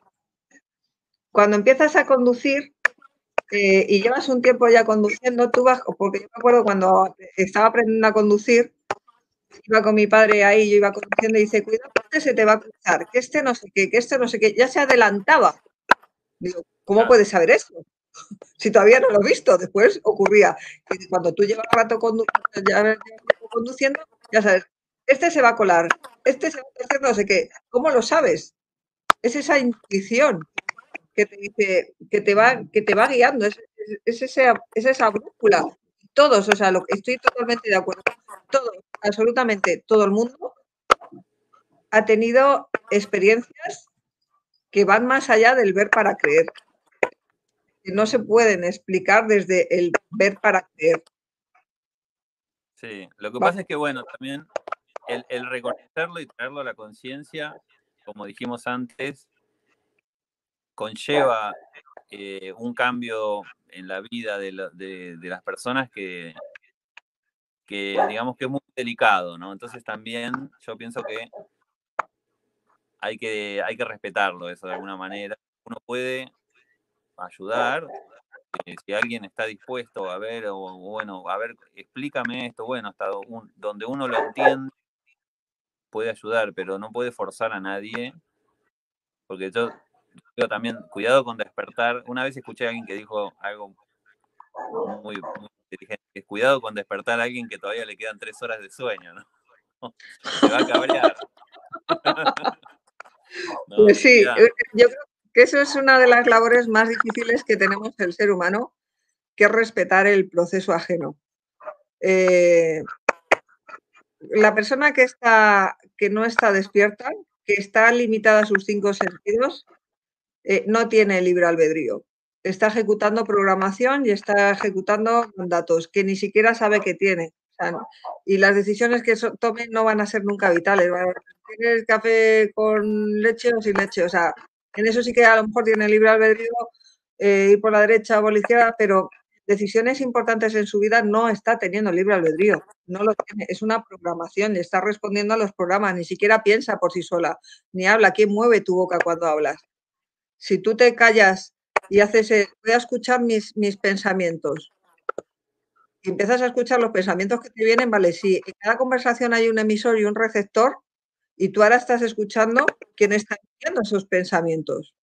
Cuando empiezas a conducir eh, y llevas un tiempo ya conduciendo, tú vas, porque yo me acuerdo cuando estaba aprendiendo a conducir, iba con mi padre ahí, yo iba conduciendo y dice, cuidado, que este se te va a cruzar, que este no sé qué, que este no sé qué, ya se adelantaba. Digo, ¿cómo puedes saber eso? si todavía no lo he visto, después ocurría. Y cuando tú llevas rato conduciendo, ya sabes, este se va a colar, este se va a hacer no sé qué. ¿Cómo lo sabes? Es esa intuición que te dice, que te va, que te va guiando, es, esa, brújula. Todos, o sea, lo, estoy totalmente de acuerdo. Todos, absolutamente todo el mundo ha tenido experiencias que van más allá del ver para creer, que no se pueden explicar desde el ver para creer. Sí, lo que pasa es que, bueno, también el, reconocerlo y traerlo a la conciencia, como dijimos antes, conlleva eh, un cambio en la vida de, las personas que, que, digamos que es muy delicado, ¿no? Entonces también yo pienso que hay que, hay que respetarlo eso de alguna manera. Uno puede ayudar, eh, si alguien está dispuesto a ver, o bueno, a ver, explícame esto, bueno, hasta donde uno lo entiende, puede ayudar, pero no puede forzar a nadie, porque yo digo también, cuidado con despertar. Una vez escuché a alguien que dijo algo muy, inteligente, cuidado con despertar a alguien que todavía le quedan tres horas de sueño, ¿no? Se va a cabrear. pues sí, eh, yo creo que eso es una de las labores más difíciles que tenemos el ser humano, que es respetar el proceso ajeno. Eh, la persona que, está, que no está despierta, que está limitada a sus cinco sentidos, eh, no tiene libre albedrío. Está ejecutando programación y está ejecutando datos que ni siquiera sabe que tiene. y las decisiones que tome no van a ser nunca vitales. ¿Tienes café con leche o sin leche? O sea, en eso sí que a lo mejor tiene libre albedrío eh, ir por la derecha o por la izquierda, pero decisiones importantes en su vida no está teniendo libre albedrío, no lo tiene, es una programación, le está respondiendo a los programas, ni siquiera piensa por sí sola, ni habla, ¿quién mueve tu boca cuando hablas? Si tú te callas y haces, voy a escuchar mis, mis pensamientos, y empiezas a escuchar los pensamientos que te vienen, vale, si en cada conversación hay un emisor y un receptor, y tú ahora estás escuchando quién está diciendo esos pensamientos.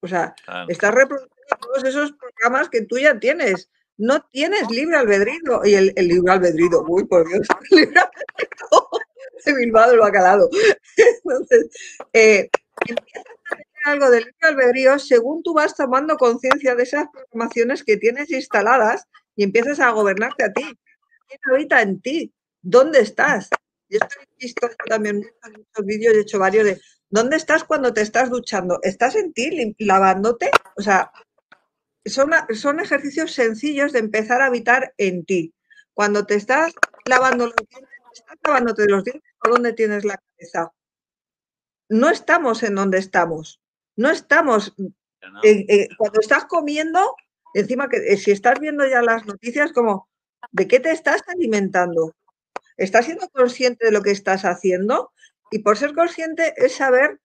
O sea, estás reproduciendo todos esos programas que tú ya tienes. No tienes libre albedrío. Y el, libre albedrío, uy, por Dios, el libre albedrío de Bilbao el bacalado. Entonces, eh, empiezas a algo de libre albedrío según tú vas tomando conciencia de esas programaciones que tienes instaladas y empiezas a gobernarte a ti. ¿Quién habita en ti? ¿Dónde estás? Yo he visto también muchos, vídeos, he hecho varios de ¿dónde estás cuando te estás duchando? ¿Estás en ti lavándote? O sea, son, son ejercicios sencillos de empezar a habitar en ti. Cuando te estás lavando los dientes, ¿estás lavándote los dientes dónde tienes la cabeza? No estamos en donde estamos. No estamos. cuando estás comiendo, encima que eh, si estás viendo ya las noticias, como, ¿de qué te estás alimentando? ¿Estás siendo consciente de lo que estás haciendo? Y por ser consciente es saber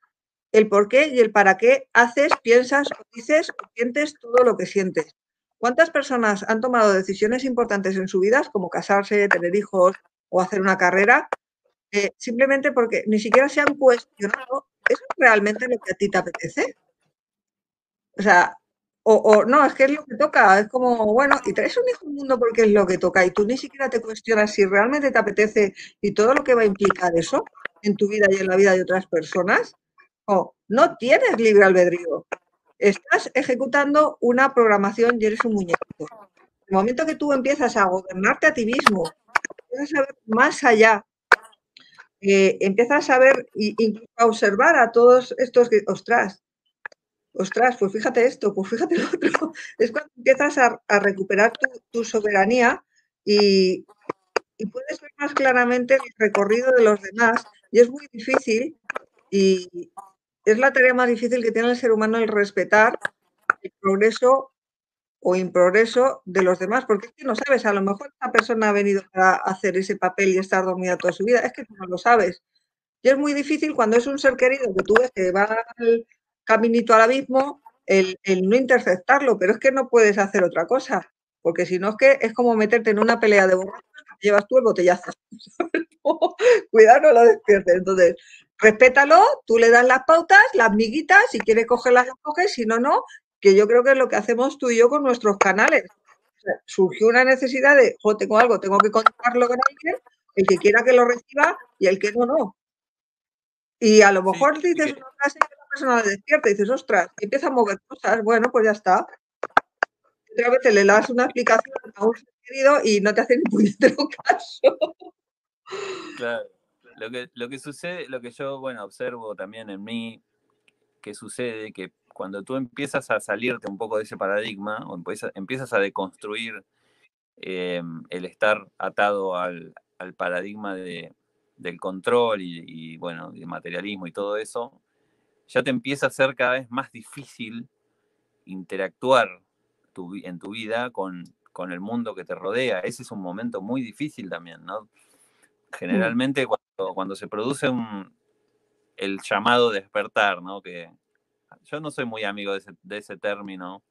el por qué y el para qué haces, piensas, dices o sientes todo lo que sientes. ¿Cuántas personas han tomado decisiones importantes en su vida, como casarse, tener hijos o hacer una carrera, eh, simplemente porque ni siquiera se han cuestionado, ¿eso es realmente lo que a ti te apetece? O sea, o, no, es que es lo que toca, es como, bueno, y traes un hijo al mundo porque es lo que toca y tú ni siquiera te cuestionas si realmente te apetece y todo lo que va a implicar eso en tu vida y en la vida de otras personas, o no tienes libre albedrío. Estás ejecutando una programación y eres un muñeco. El momento que tú empiezas a gobernarte a ti mismo, empiezas a ver más allá, eh, empiezas a ver e incluso a observar a todos estos que, ostras, ostras, pues fíjate esto, pues fíjate lo otro. Es cuando empiezas a, recuperar tu, soberanía y, puedes ver más claramente el recorrido de los demás. Y es muy difícil y es la tarea más difícil que tiene el ser humano el respetar el progreso o improgreso de los demás, porque no sabes, a lo mejor esta persona ha venido a hacer ese papel y estar dormida toda su vida, es que tú no lo sabes. Y es muy difícil cuando es un ser querido que tú ves que va al, caminito al abismo, el, no interceptarlo, pero es que no puedes hacer otra cosa, porque si no es que es como meterte en una pelea de borrachos, llevas tú el botellazo. Cuidado, no lo despiertes. Entonces, respétalo, tú le das las pautas, las miguitas, si quieres cogerlas, las coges, si no, no, que yo creo que es lo que hacemos tú y yo con nuestros canales. surgió una necesidad de, jo, tengo algo, tengo que contarlo con alguien, el que quiera que lo reciba y el que no, no. Y a lo mejor dices una frase persona despierta y dices, ostras, empieza a mover cosas, bueno, pues ya está. Otra vez le das una explicación a un querido y no te hace ni puñetero caso. Claro. Lo que, lo que sucede, lo que yo, bueno, observo también en mí, que sucede que cuando tú empiezas a salirte un poco de ese paradigma, o empiezas, a deconstruir em, el estar atado al, al paradigma de, del control y, bueno, de materialismo y todo eso, ya te empieza a ser cada vez más difícil interactuar en tu vida con, con, el mundo que te rodea. Ese es un momento muy difícil también, ¿no? Mm. Generalmente cuando, cuando se produce un, el llamado despertar, ¿no? Que yo no soy muy amigo de ese, de ese término.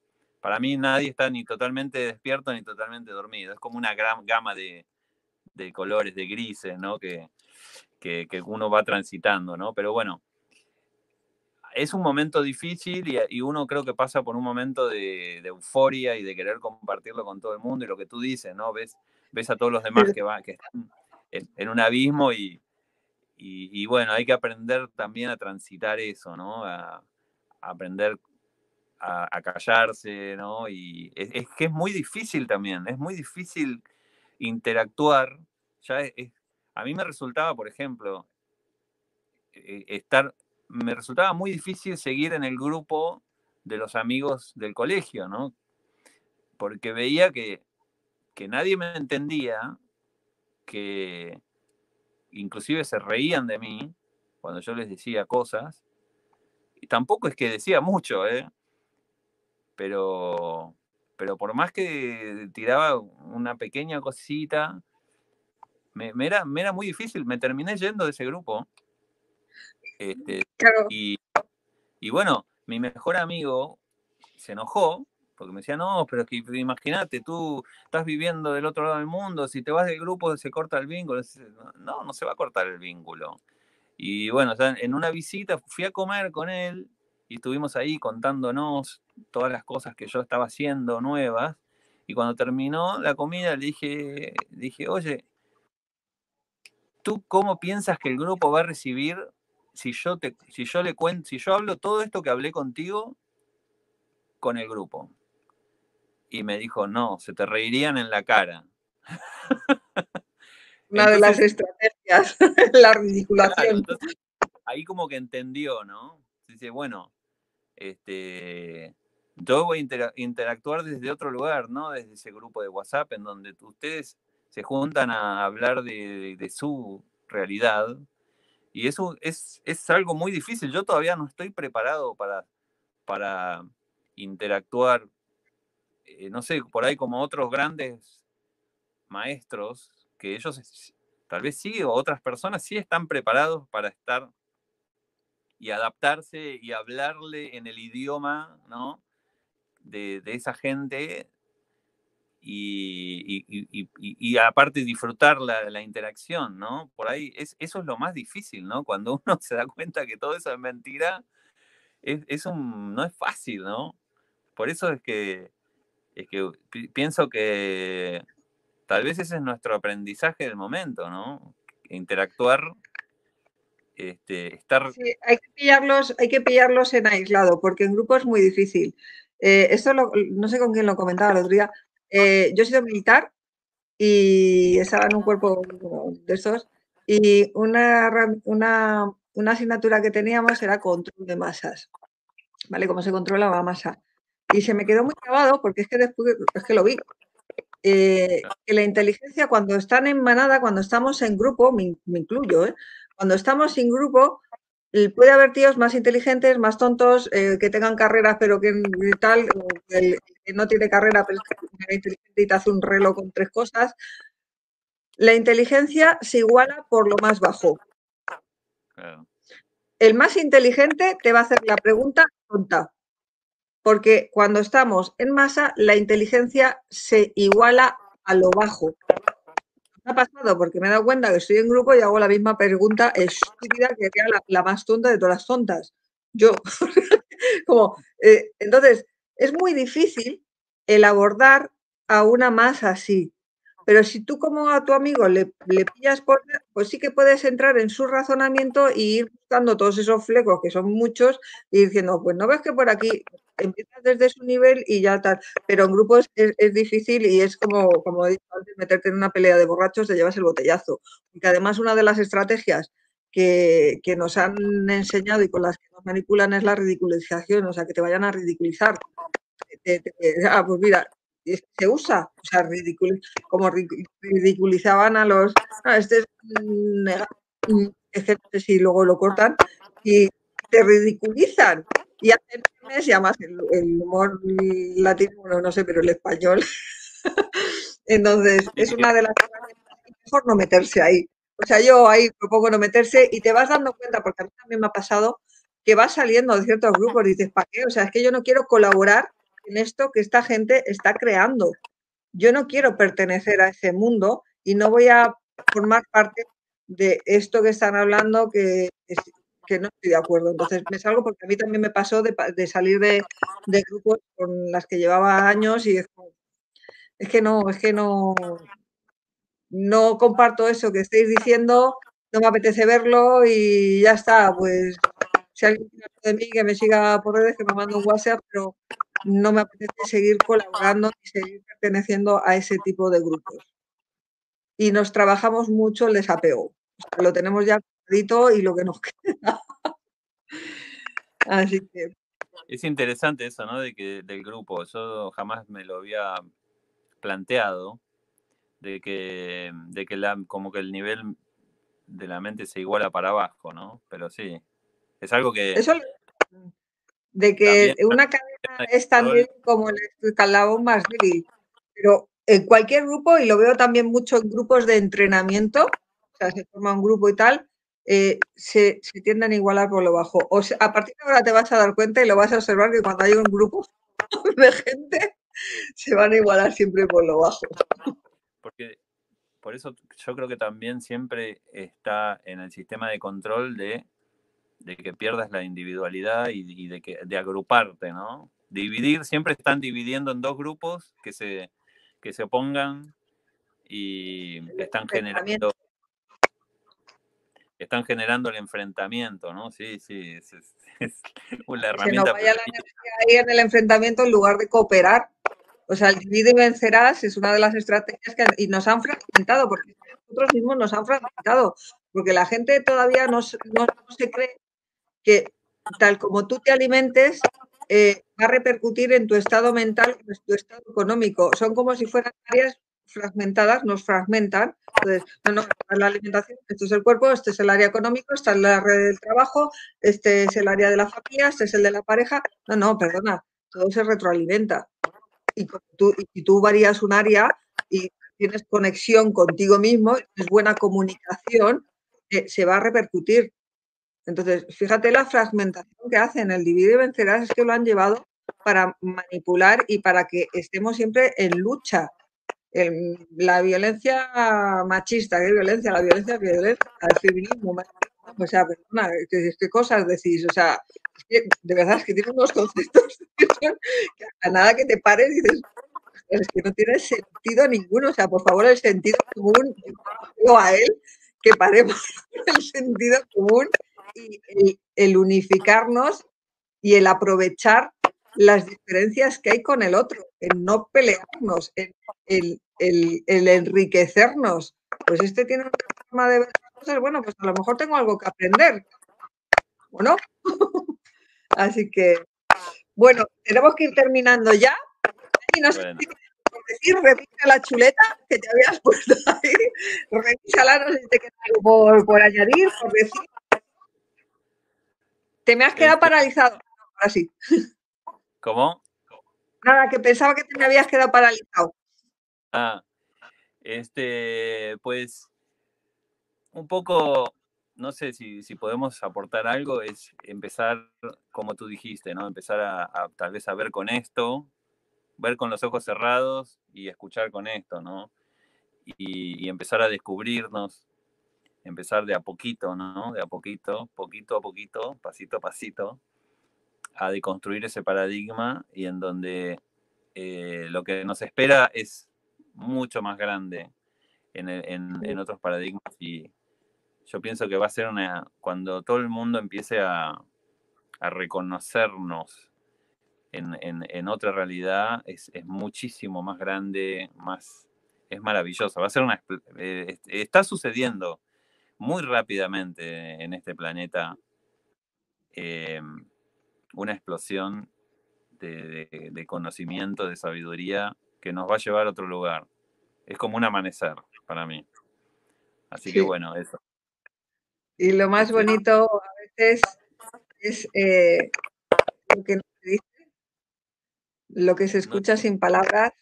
Para mí nadie está ni totalmente despierto ni totalmente dormido. Es como una gran gama de, de colores, de grises, ¿no? Que, que, uno va transitando, ¿no? Pero bueno, es un momento difícil y, uno creo que pasa por un momento de, euforia y de querer compartirlo con todo el mundo y lo que tú dices, ¿no? Ves, ves a todos los demás que, van, que están en, un abismo y, y, bueno, hay que aprender también a transitar eso, ¿no? A, aprender a, callarse, ¿no? Y es, que es muy difícil también, es muy difícil interactuar. Ya a mí me resultaba, por ejemplo, e, e, estar, me resultaba muy difícil seguir en el grupo de los amigos del colegio, ¿no? Porque veía que, que nadie me entendía, que inclusive se reían de mí cuando yo les decía cosas. Y tampoco es que decía mucho, ¿eh? Pero, pero por más que tiraba una pequeña cosita, me, era, me era muy difícil, me terminé yendo de ese grupo. Este, y, y, bueno, mi mejor amigo se enojó porque me decía, no, pero que imagínate, tú estás viviendo del otro lado del mundo, si te vas del grupo se corta el vínculo. No, no se va a cortar el vínculo. Y bueno, en una visita fui a comer con él y estuvimos ahí contándonos todas las cosas que yo estaba haciendo nuevas. Y cuando terminó la comida le dije, dije, oye, ¿tú cómo piensas que el grupo va a recibir si yo, te, si yo le cuento, si yo hablo todo esto que hablé contigo con el grupo? Y me dijo, no, se te reirían en la cara. Una de las estrategias, la ridiculación. ahí como que entendió, ¿no? Dice, bueno, este, yo voy a interactuar desde otro lugar, ¿no? Desde ese grupo de WhatsApp en donde ustedes se juntan a hablar de, su realidad. Y eso es, es, algo muy difícil. Yo todavía no estoy preparado para, para interactuar, eh, no sé, por ahí como otros grandes maestros, que ellos tal vez sí, o otras personas sí están preparados para estar y adaptarse y hablarle en el idioma, ¿no? De, esa gente y, aparte disfrutar la, interacción, ¿no? Por ahí es, eso es lo más difícil, ¿no? Cuando uno se da cuenta que todo eso es mentira, es, un, no es fácil, ¿no? Por eso es que, es que pienso que tal vez ese es nuestro aprendizaje del momento, ¿no? Interactuar este, estar... hay que, pillarlos, hay que pillarlos en aislado, porque en grupo es muy difícil. Eh, esto no sé con quién lo comentaba el otro día. Eh, yo he sido militar y estaba en un cuerpo de esos y una, una, una asignatura que teníamos era control de masas, ¿vale? Cómo se controla la masa. Y se me quedó muy grabado porque es que después, es que lo vi, eh, que la inteligencia cuando están en manada, cuando estamos en grupo, me, me incluyo, ¿eh? Cuando estamos sin grupo, puede haber tíos más inteligentes, más tontos, eh, que tengan carreras, pero que tal, que, no tiene carrera, pero es inteligente y te hace un reloj con tres cosas. La inteligencia se iguala por lo más bajo. El más inteligente te va a hacer la pregunta tonta, porque cuando estamos en masa, la inteligencia se iguala a lo bajo ha pasado porque me he dado cuenta que estoy en grupo y hago la misma pregunta estúpida que la, más tonta de todas las tontas. Yo. Como, eh, entonces, es muy difícil el abordar a una masa así. Pero si tú como a tu amigo le, le, pillas por, pues sí que puedes entrar en su razonamiento y ir buscando todos esos flecos, que son muchos, y diciendo, pues no ves que por aquí empiezas desde su nivel y ya tal. Pero en grupos es, es, difícil y es como, como he dicho antes, meterte en una pelea de borrachos, te llevas el botellazo. Porque además una de las estrategias que, que, nos han enseñado y con las que nos manipulan es la ridiculización, o sea, que te vayan a ridiculizar. ah, pues mira, se usa, o sea, ridicul como ridiculizaban a los, este es mm, es no sé si luego lo cortan, y te ridiculizan y hacen memes y además el, humor latino, bueno, no sé, pero el español. Entonces, es una de las cosas mejor no meterse ahí. O sea, yo ahí propongo no meterse y te vas dando cuenta, porque a mí también me ha pasado, que vas saliendo de ciertos grupos y dices, ¿para qué? O sea, es que yo no quiero colaborar en esto que esta gente está creando. Yo no quiero pertenecer a ese mundo y no voy a formar parte de esto que están hablando que, que no estoy de acuerdo. Entonces me salgo porque a mí también me pasó de, salir de, grupos con las que llevaba años y es, es que no, es que no, no comparto eso que estáis diciendo, no me apetece verlo y ya está. Pues si alguien de mí, que me siga por redes, que me mande un WhatsApp, pero no me apetece seguir colaborando y seguir perteneciendo a ese tipo de grupos. Y nos trabajamos mucho el desapego. lo tenemos ya y lo que nos queda. Así que. Es interesante eso, ¿no? De que del grupo. Yo jamás me lo había planteado de que, de que la, como que el nivel de la mente se iguala para abajo, ¿no? Pero sí, es algo que... Eso, de que una cadena es tan como el escalabón más débil, pero en cualquier grupo, y lo veo también mucho en grupos de entrenamiento, o sea, se forma un grupo y tal, eh, se, se, tienden a igualar por lo bajo. O sea, a partir de ahora te vas a dar cuenta y lo vas a observar que cuando hay un grupo de gente, se van a igualar siempre por lo bajo. Porque por eso yo creo que también siempre está en el sistema de control de, que pierdas la individualidad y, de, que, de agruparte, ¿no? Dividir, siempre están dividiendo en dos grupos que se, que se opongan y están generando están generando el enfrentamiento, ¿no? Sí, sí, es, una herramienta. vaya la energía ahí en el enfrentamiento en lugar de cooperar o sea, el divide y vencerás es una de las estrategias que y nos han fragmentado, porque nosotros mismos nos han fragmentado, porque la gente todavía no, no, se cree que tal como tú te alimentes, eh, va a repercutir en tu estado mental, en tu estado económico. Son como si fueran áreas fragmentadas, nos fragmentan. Entonces, no, no, la alimentación, esto es el cuerpo, este es el área económico, esta es la red del trabajo, este es el área de la familia, este es el de la pareja. No, no, perdona, todo se retroalimenta y tú, y tú varías un área y tienes conexión contigo mismo, es buena comunicación, eh, se va a repercutir. Entonces, fíjate la fragmentación que hacen, el divide y vencerás, es que lo han llevado para manipular y para que estemos siempre en lucha. la violencia machista, ¿qué violencia? La violencia, violencia, el feminismo, o sea, perdona, ¿qué, cosas decís? O sea, de verdad es que tiene unos conceptos que a nada que te pares dices, es que no tiene sentido ninguno. O sea, por favor, el sentido común, digo a él que paremos el sentido común y el, unificarnos y el aprovechar las diferencias que hay con el otro, en no pelearnos, en el, el enriquecernos. Pues este tiene una forma de ver bueno, pues a lo mejor tengo algo que aprender, ¿o no? Así que, bueno, tenemos que ir terminando ya. Y no sé si por decir, revisa la chuleta que te habías puesto ahí, revísala, no sé si te queda algo por, añadir, por decir. Te me has quedado este paralizado, ahora sí. ¿Cómo? Nada, que pensaba que te me habías quedado paralizado. Ah, este, pues un poco, no sé si, podemos aportar algo, es empezar, como tú dijiste, ¿no? Empezar a, tal vez a ver con esto, ver con los ojos cerrados y escuchar con esto, ¿no? Y, empezar a descubrirnos, empezar de a poquito, ¿no? De a poquito, poquito a poquito, pasito a pasito, a deconstruir ese paradigma y en donde eh, lo que nos espera es mucho más grande en, en otros paradigmas y, yo pienso que va a ser una, cuando todo el mundo empiece a, reconocernos en, otra realidad, es, muchísimo más grande, más, es maravilloso. Va a ser una, eh, está sucediendo muy rápidamente en este planeta eh, una explosión de, conocimiento, de sabiduría que nos va a llevar a otro lugar. Es como un amanecer para mí. Así que bueno, eso. Y lo más bonito a veces es eh, lo que dice, lo que se escucha sin palabras.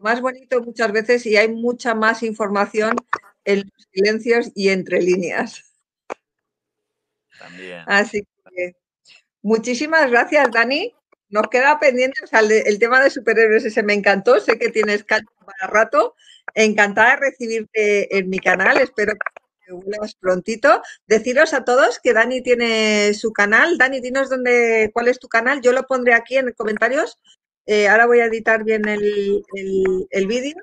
Más bonito muchas veces y hay mucha más información en los silencios y entre líneas. También. Así que muchísimas gracias, Dani. Nos queda pendiente el, tema de superhéroes, ese me encantó. Sé que tienes calma para rato. Encantada de recibirte en mi canal. Espero que vuelvas prontito. Deciros a todos que Dani tiene su canal. Dani, dinos dónde, cuál es tu canal. Yo lo pondré aquí en comentarios. Eh, ahora voy a editar bien el, el vídeo.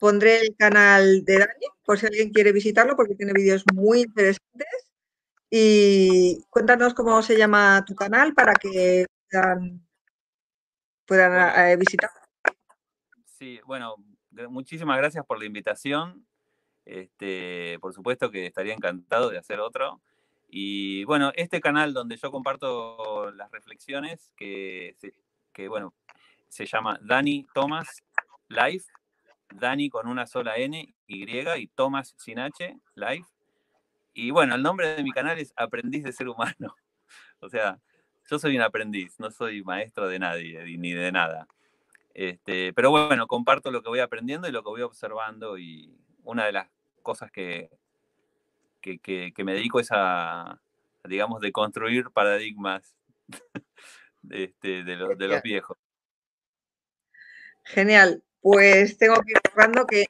Pondré el canal de Dani por si alguien quiere visitarlo porque tiene vídeos muy interesantes. Y cuéntanos cómo se llama tu canal para que puedan, eh, visitar. Sí, bueno, muchísimas gracias por la invitación. Este, por supuesto que estaría encantado de hacer otro. Y bueno, este canal donde yo comparto las reflexiones, que, que bueno, se llama Dani Thomas Life, Dani con una sola N, Y y Thomas sin H, Life. Y bueno, el nombre de mi canal es Aprendiz de Ser Humano. O sea, yo soy un aprendiz, no soy maestro de nadie ni de nada. Este, pero bueno, comparto lo que voy aprendiendo y lo que voy observando y una de las cosas que, que, me dedico es a, digamos, de construir paradigmas este, de, los, de los viejos. Genial. Pues tengo que cerrando que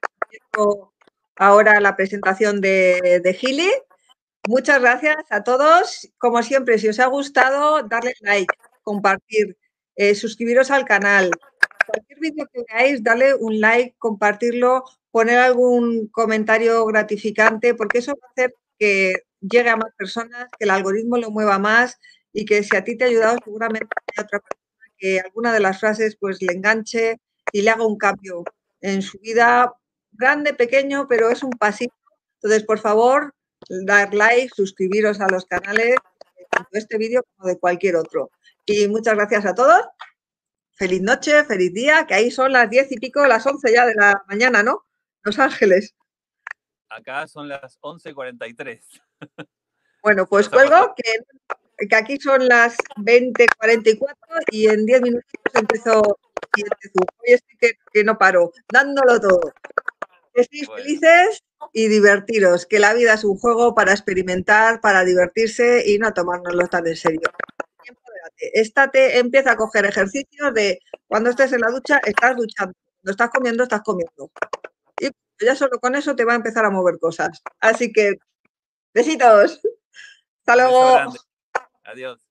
ahora la presentación de, de Gili Muchas gracias a todos. Como siempre, si os ha gustado, darle like, compartir, eh, suscribiros al canal. Cualquier vídeo que veáis, darle un like, compartirlo, poner algún comentario gratificante, porque eso va a hacer que llegue a más personas, que el algoritmo lo mueva más y que si a ti te ha ayudado, seguramente hay otra persona que alguna de las frases pues le enganche y le haga un cambio en su vida, grande, pequeño, pero es un pasito. Entonces, por favor, dar like, suscribiros a los canales, tanto de este vídeo como de cualquier otro. Y muchas gracias a todos. Feliz noche, feliz día, que ahí son las diez y pico, las once ya de la mañana, ¿no? Los Ángeles. Acá son las 11.43. Bueno, pues cuelgo que, que, aquí son las 20.44 y en 10 minutos empezó el Hoy estoy que, que no paro, dándolo todo. Estéis felices y divertiros, que la vida es un juego para experimentar, para divertirse y no tomárnoslo tan en serio. Estate, empieza a coger ejercicios de cuando estés en la ducha, estás duchando. Cuando estás comiendo, estás comiendo. Y ya solo con eso te va a empezar a mover cosas. Así que, besitos. Hasta luego. Adiós.